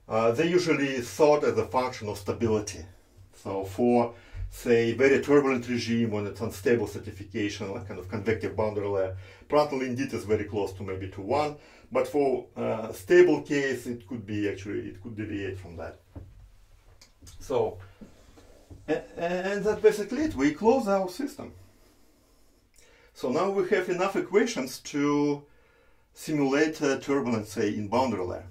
uh, they usually thought as a function of stability. So for, say, very turbulent regime when it's unstable stratification, like kind of convective boundary layer, Prandtl indeed is very close to maybe to 1, but for uh, stable case, it could be actually, it could deviate from that. So, and, and that's basically it. We close our system. So now we have enough equations to simulate uh, turbulence, say, in boundary layer.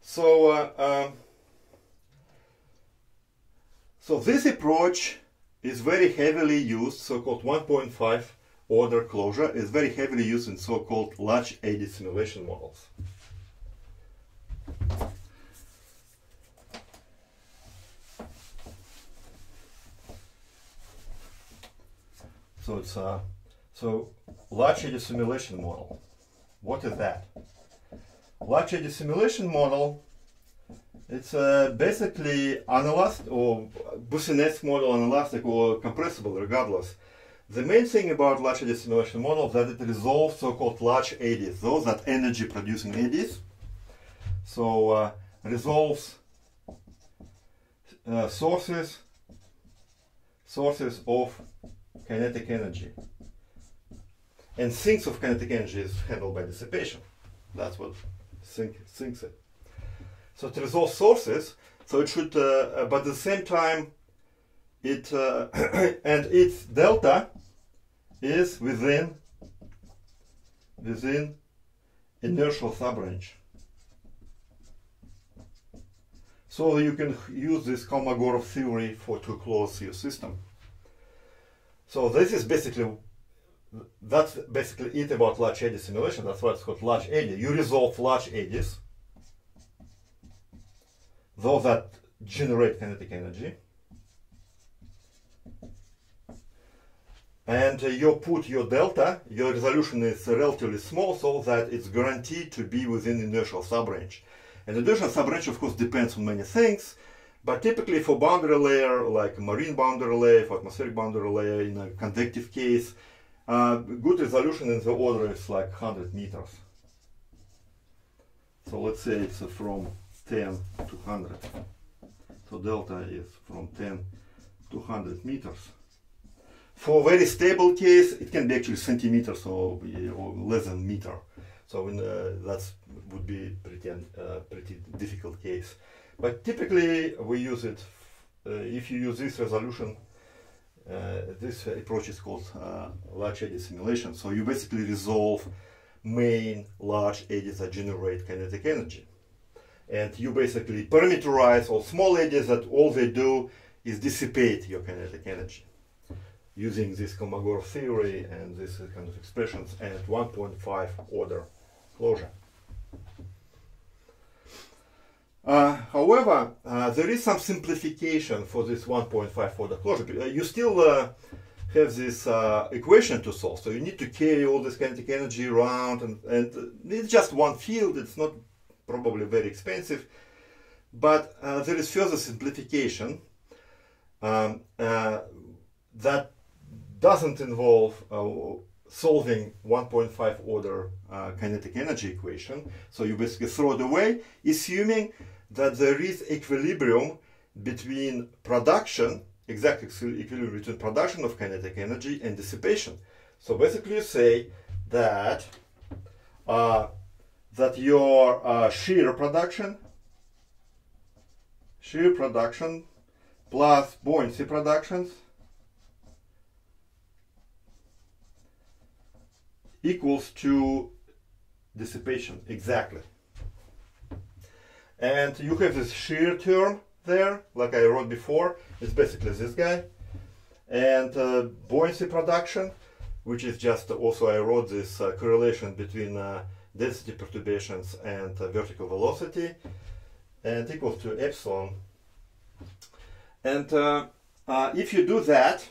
So, uh, um, so this approach is very heavily used, so-called 1.5 order closure is very heavily used in so-called large eddy simulation models. So it's a uh, so large eddy simulation model. What is that? Large eddy simulation model It's uh, basically anelastic or Boussinesq model anelastic or compressible regardless. The main thing about large eddy simulation model is that it resolves so-called large eddies, those that energy producing eddies. So uh, resolves uh, sources sources of kinetic energy. And sinks of kinetic energy is handled by dissipation. That's what sink, sinks it. So it resolves sources, so it should, uh, but at the same time, it uh, *clears throat* and its delta is within within inertial subrange. So you can use this Kolmogorov theory for to close your system. So this is basically that's basically it about large eddy simulation. That's why it's called large eddy. You resolve large eddies, those that generate kinetic energy. And uh, you put your delta, your resolution is relatively small so that it's guaranteed to be within the inertial subrange. And the inertial subrange of course depends on many things, but typically for boundary layer, like marine boundary layer, for atmospheric boundary layer, in a convective case, uh, good resolution in the order is like 100 meters. So let's say it's from 10 to 100. So delta is from 10 to 100 meters. For a very stable case, it can be actually centimeters or, or less than meter. So uh, that would be pretty, uh, pretty difficult case. But typically we use it, uh, if you use this resolution, uh, this approach is called uh, large eddy simulation. So you basically resolve main large eddies that generate kinetic energy. And you basically parameterize all small eddies that all they do is dissipate your kinetic energy using this Kolmogorov theory and this kind of expressions and 1.5 order closure. Uh, however, uh, there is some simplification for this 1.5 order closure. Uh, you still uh, have this uh, equation to solve, so you need to carry all this kinetic energy around, and, and it's just one field. It's not probably very expensive, but uh, there is further simplification um, that doesn't involve solving 1.5 order uh, kinetic energy equation. So you basically throw it away, assuming that there is equilibrium between production, exact equilibrium between production of kinetic energy and dissipation. So basically you say that uh, that your uh, shear production, shear production plus buoyancy productions equals to dissipation, exactly. And you have this shear term there, like I wrote before, it's basically this guy. And uh, buoyancy production, which is just also I wrote this uh, correlation between uh, density perturbations and uh, vertical velocity, and equals to epsilon. And uh, uh, if you do that,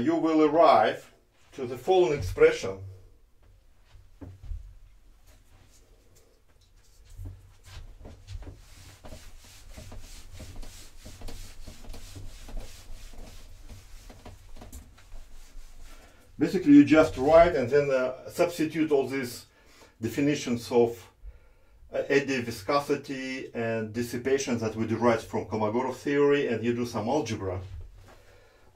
you will arrive to the following expression. Basically, you just write and then uh, substitute all these definitions of uh, eddy viscosity and dissipation that we derived from Kolmogorov theory and you do some algebra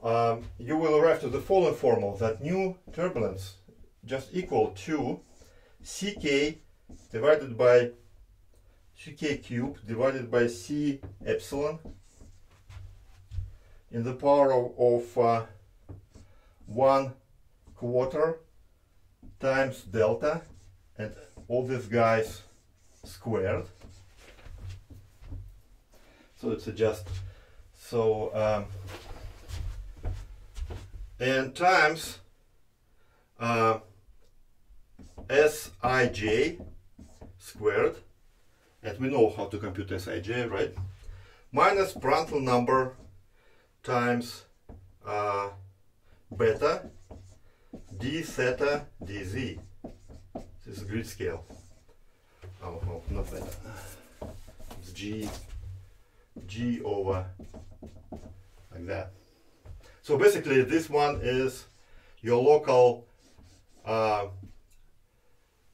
um, you will arrive to the following formula that nu turbulence just equal to ck divided by ck cube divided by c epsilon in the power of, of uh, 1 quarter times delta and all these guys squared. So it's a just so um, and times uh, Sij squared, and we know how to compute Sij, right? Minus Prandtl number times uh, beta d theta dz. This is grid scale. Oh, oh not beta. it's G, G over like that. So basically this one is your local uh,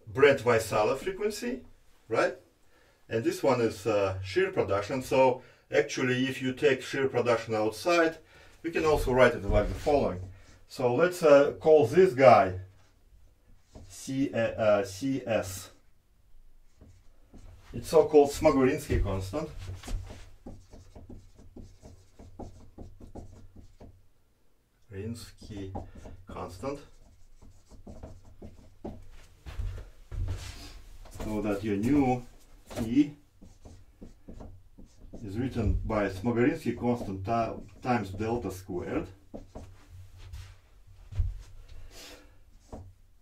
Brunt-Väisälä frequency, right? And this one is uh, shear production. So actually if you take shear production outside, we can also write it like the following. So let's uh, call this guy C, uh, CS. It's so-called Smagorinsky constant. Rinsky constant. So that your new T is written by Smagorinsky constant times delta squared.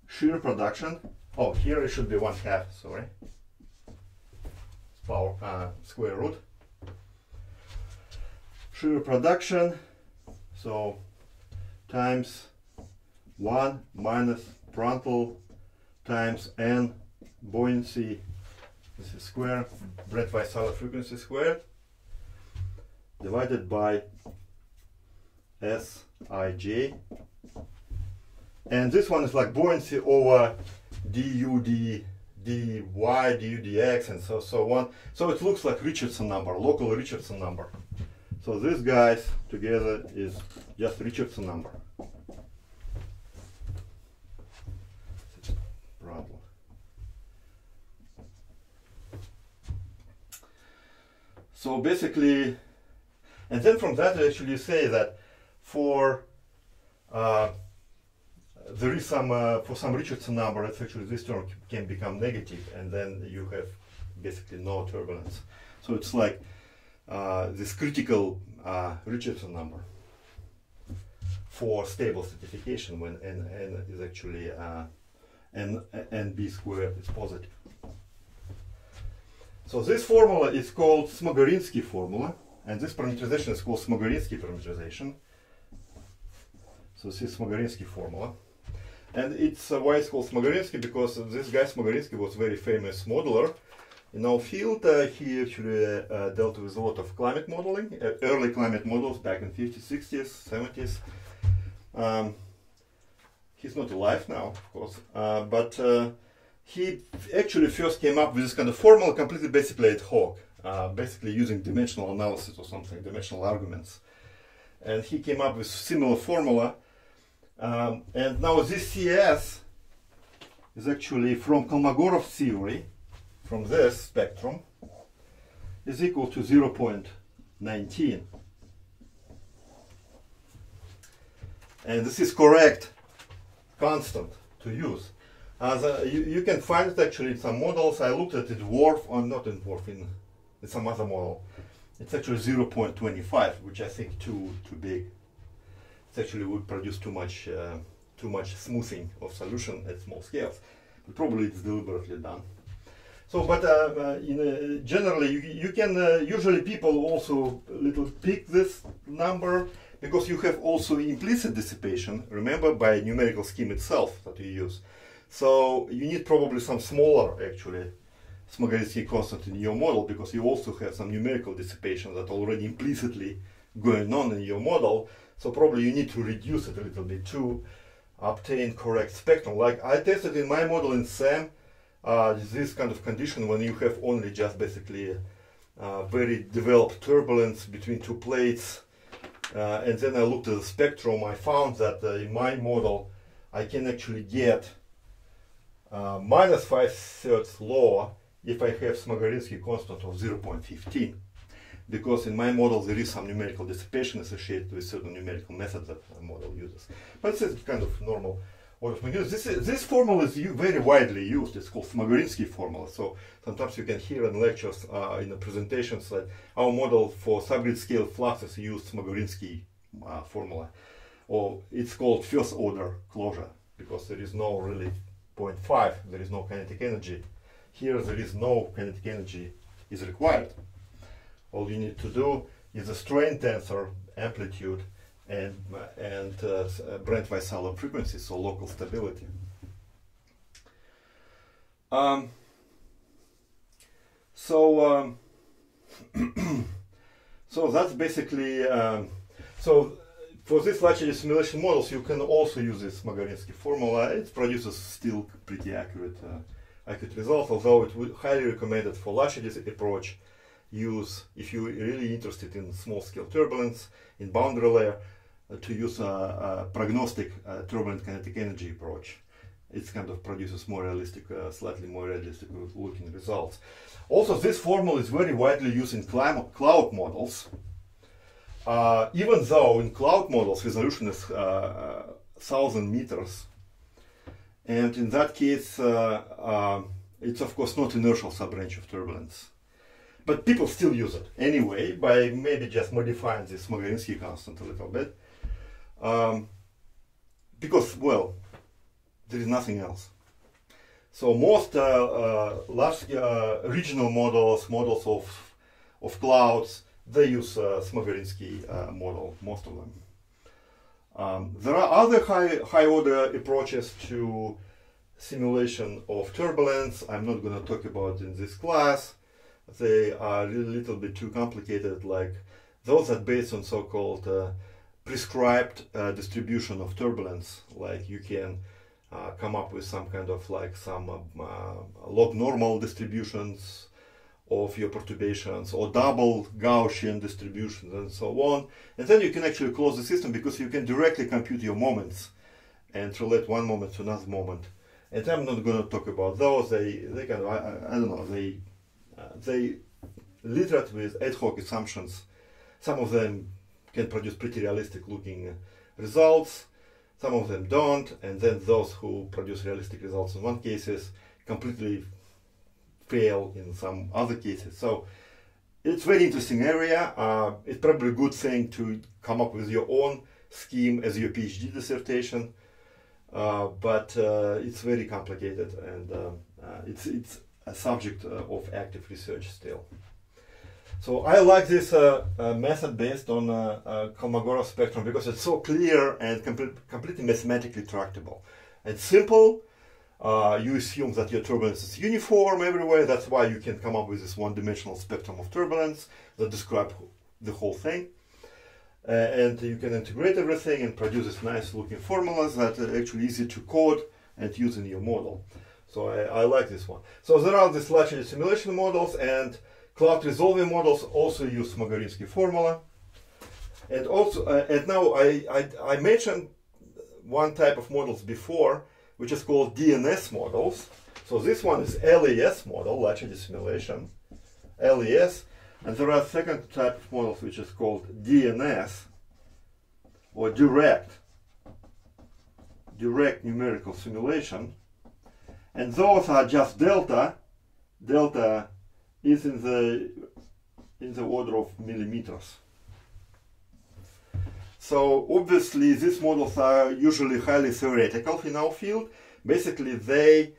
Shear production. Oh, here it should be one half, sorry. Power uh, square root. Shear production, so times 1 minus Prandtl times n buoyancy, this is square, Brunt-Väisälä frequency squared, divided by Sij. And this one is like buoyancy over du d dy, du dx, and so, so on. So it looks like Richardson number, local Richardson number. So these guys together is just Richardson number. Problem. So basically, and then from that, actually, you say that for uh, there is some uh, for some Richardson number, it's actually this term can become negative, and then you have basically no turbulence. So it's like this critical uh, Richardson number for stable stratification when n, n is actually uh, n, n b squared is positive. So this formula is called Smagorinsky formula. And this parameterization is called Smagorinsky parameterization. So this is Smagorinsky formula. And it's uh, why it's called Smagorinsky because this guy Smagorinsky was very famous modeler in our field. Uh, he actually uh, dealt with a lot of climate modeling, uh, early climate models back in 50s, 60s, 70s. Um, he's not alive now, of course, uh, but uh, he actually first came up with this kind of formal, completely basically ad hoc uh, basically using dimensional analysis or something, dimensional arguments. And he came up with similar formula. Um, and now this CS is actually from Kolmogorov theory, from this spectrum, is equal to 0.19. And this is correct constant to use. As a, you, you, can find it actually in some models. I looked at it WRF, or not in WRF, in it's some other model. It's actually 0.25, which I think too too big. It actually would produce too much uh, too much smoothing of solution at small scales. But probably it's deliberately done. So, but uh, uh, in, uh, generally, you, you can usually people also little pick this number because you have also implicit dissipation. Remember by numerical scheme itself that you use. So you need probably some smaller actually Smagorinsky constant in your model because you also have some numerical dissipation that already implicitly going on in your model. So probably you need to reduce it a little bit to obtain correct spectrum. Like I tested in my model in SAM, uh, this kind of condition when you have only just basically uh, very developed turbulence between two plates. Uh, and then I looked at the spectrum. I found that uh, in my model, I can actually get uh, minus five thirds law if I have Smagorinsky constant of 0.15 because in my model there is some numerical dissipation associated with certain numerical methods that the model uses. But this is kind of normal magnitude. This, is, this formula is very widely used. It's called Smagorinsky formula. So sometimes you can hear in lectures, uh, in the presentations that our model for subgrid scale fluxes used Smagorinsky uh, formula. Or it's called first order closure because there is no really 0.5, there is no kinetic energy here there is no kinetic energy is required. All you need to do is a strain tensor amplitude and, and uh, uh Brunt-Väisälä frequency, so local stability. Um, so um, *clears throat* so that's basically um, so for these large simulation models, you can also use this Smagorinsky formula. It produces still pretty accurate uh, accurate results, although it would highly recommended for large approach use if you're really interested in small scale turbulence in boundary layer to use a, a prognostic uh, turbulent kinetic energy approach. It kind of produces more realistic, uh, slightly more realistic looking results. Also, this formula is very widely used in cloud models. Uh, even though in cloud models resolution is uh, 1000 uh, meters, and in that case, uh, uh, it's of course not inertial subrange of turbulence. But people still use it anyway by maybe just modifying this Smagorinsky constant a little bit. Um, because, well, there is nothing else. So most uh, uh, large uh, regional models, models of, of clouds, they use uh, uh, model, most of them. Um, there are other high, high order approaches to simulation of turbulence. I'm not going to talk about in this class. They are a little bit too complicated, like those that based on so-called uh, prescribed uh, distribution of turbulence, like you can uh, come up with some kind of like some uh, log normal distributions of your perturbations or double Gaussian distributions and so on. And then you can actually close the system because you can directly compute your moments and relate one moment to another moment. And I'm not going to talk about those. They, they kind of, I, I don't know, they, uh, they littered with ad hoc assumptions. Some of them can produce pretty realistic looking results. Some of them don't. And then those who produce realistic results in one cases completely fail in some other cases. So it's very interesting area. Uh, it's probably a good thing to come up with your own scheme as your PhD dissertation, uh, but uh, it's very complicated and um, uh, it's it's a subject uh, of active research still. So I like this uh, method based on uh, Kolmogorov spectrum because it's so clear and complete, completely mathematically tractable. It's simple uh, you assume that your turbulence is uniform everywhere. That's why you can come up with this one-dimensional spectrum of turbulence that describe the whole thing. Uh, and you can integrate everything and produce this nice looking formulas that are actually easy to code and use in your model. So I, I like this one. So there are these large simulation models and cloud resolving models also use Smagorinsky formula. And also, uh, and now I, I, I mentioned one type of models before, which is called DNS models. So this one is LES model, large simulation, LES, and there are second type of models which is called DNS or direct, direct numerical simulation, and those are just delta. Delta is in the in the order of millimeters. So obviously these models are usually highly theoretical in our field. Basically they,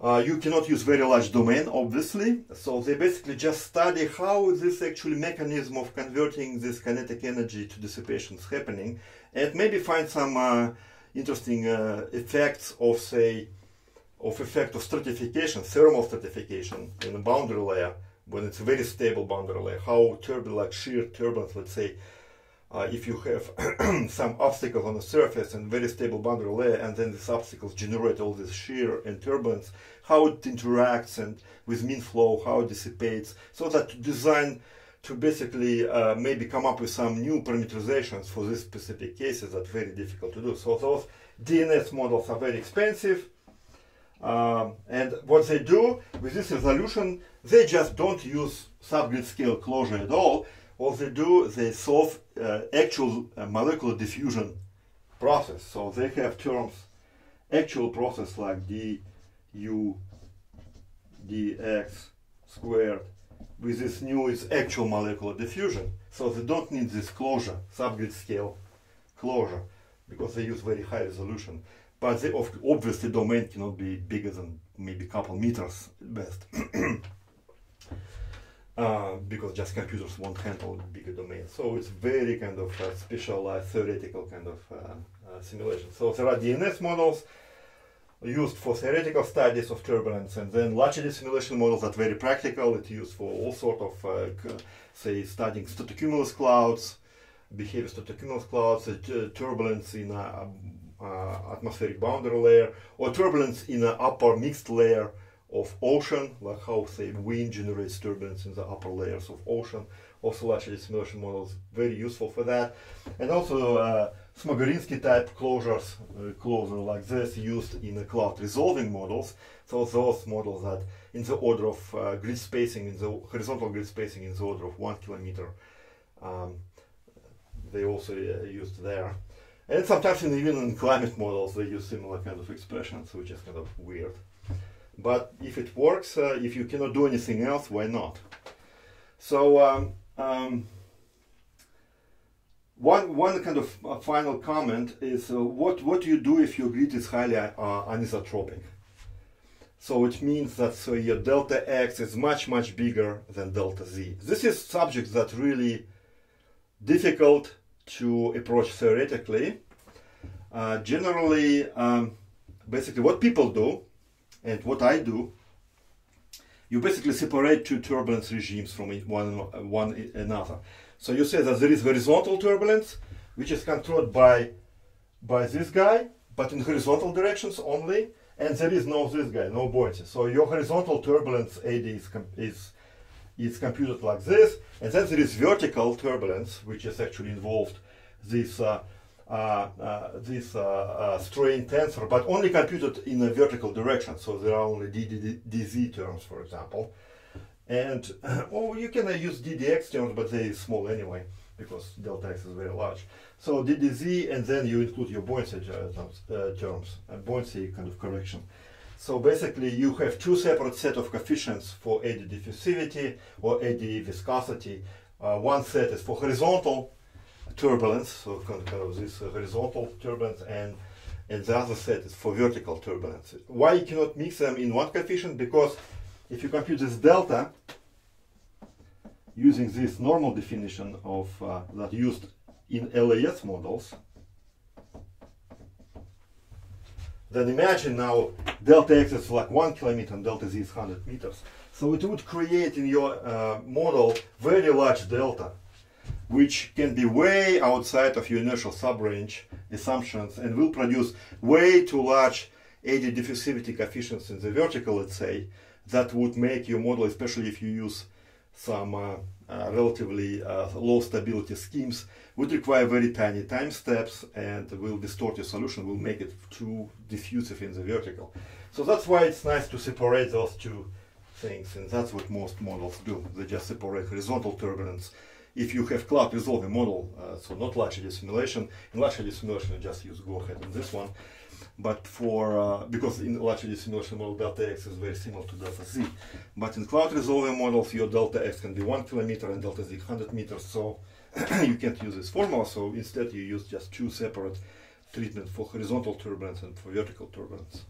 uh, you cannot use very large domain obviously. So they basically just study how this actually mechanism of converting this kinetic energy to dissipation is happening and maybe find some uh, interesting uh, effects of say, of effect of stratification, thermal stratification in the boundary layer when it's a very stable boundary layer, how turbulent, like shear turbulence, let's say, uh, if you have *clears throat* some obstacles on the surface and very stable boundary layer, and then these obstacles generate all this shear and turbulence, how it interacts and with mean flow, how it dissipates, so that to design to basically uh, maybe come up with some new parameterizations for these specific cases that very difficult to do. So those DNS models are very expensive. Um, and what they do with this resolution, they just don't use subgrid scale closure at all what they do, they solve uh, actual uh, molecular diffusion process. So they have terms, actual process like du dx squared with this nu is actual molecular diffusion. So they don't need this closure, subgrid scale closure, because they use very high resolution. But they obviously domain cannot be bigger than maybe a couple meters at best. *clears throat* Uh, because just computers won't handle bigger domains. So it's very kind of uh, specialized theoretical kind of uh, uh, simulation. So there are DNS models. used for theoretical studies of turbulence, and then large eddy simulation models that are very practical. It's used for all sort of, uh, say, studying stratocumulus clouds, behavior stratocumulus clouds, uh, turbulence in a, atmospheric boundary layer, or turbulence in an upper mixed layer of ocean, like how say wind generates turbulence in the upper layers of ocean. Also, large eddy simulation models very useful for that, and also uh, Smagorinsky type closures, uh, closure like this used in the cloud resolving models. So those models that in the order of uh, grid spacing, in the horizontal grid spacing in the order of one kilometer, um, they also uh, used there. And sometimes in, even in climate models they use similar kind of expressions, which is kind of weird. But if it works, uh, if you cannot do anything else, why not? So um, um, one, one kind of uh, final comment is uh, what, what do you do if your grid is highly uh, anisotropic? So it means that so your delta x is much, much bigger than delta z. This is subject that really difficult to approach theoretically. Uh, generally, um, basically what people do and what I do, you basically separate two turbulence regimes from one, one another. So you say that there is horizontal turbulence, which is controlled by, by this guy, but in horizontal directions only, and there is no this guy, no buoyancy. So your horizontal turbulence AD is, is, is computed like this, and then there is vertical turbulence, which is actually involved this uh, uh, uh, this uh, uh, strain tensor, but only computed in a vertical direction. So there are only DZ terms, for example. And *clears throat* oh, you can use DDX terms, but they are small anyway because delta x is very large. So DDZ, and then you include your buoyancy terms, terms buoyancy kind of correction. So basically, you have two separate set of coefficients for eddy diffusivity or eddy viscosity. Uh, one set is for horizontal turbulence, so kind of this uh, horizontal turbulence, and and the other set is for vertical turbulence. Why you cannot mix them in one coefficient? Because if you compute this delta using this normal definition of uh, that used in LES models, then imagine now delta x is like one kilometer and delta z is 100 meters. So it would create in your uh, model very large delta, which can be way outside of your inertial subrange assumptions and will produce way too large eddy diffusivity coefficients in the vertical, let's say, that would make your model, especially if you use some uh, uh, relatively uh, low stability schemes, would require very tiny time steps and will distort your solution, will make it too diffusive in the vertical. So that's why it's nice to separate those two things, and that's what most models do. They just separate horizontal turbulence. If you have cloud resolving model, uh, so not large eddy simulation, in large eddy simulation you just use go ahead in this one but for uh, because in large eddy simulation model delta x is very similar to delta z but in cloud resolving models your delta x can be one kilometer and delta z 100 meters so *clears throat* you can't use this formula so instead you use just two separate treatments for horizontal turbulence and for vertical turbulence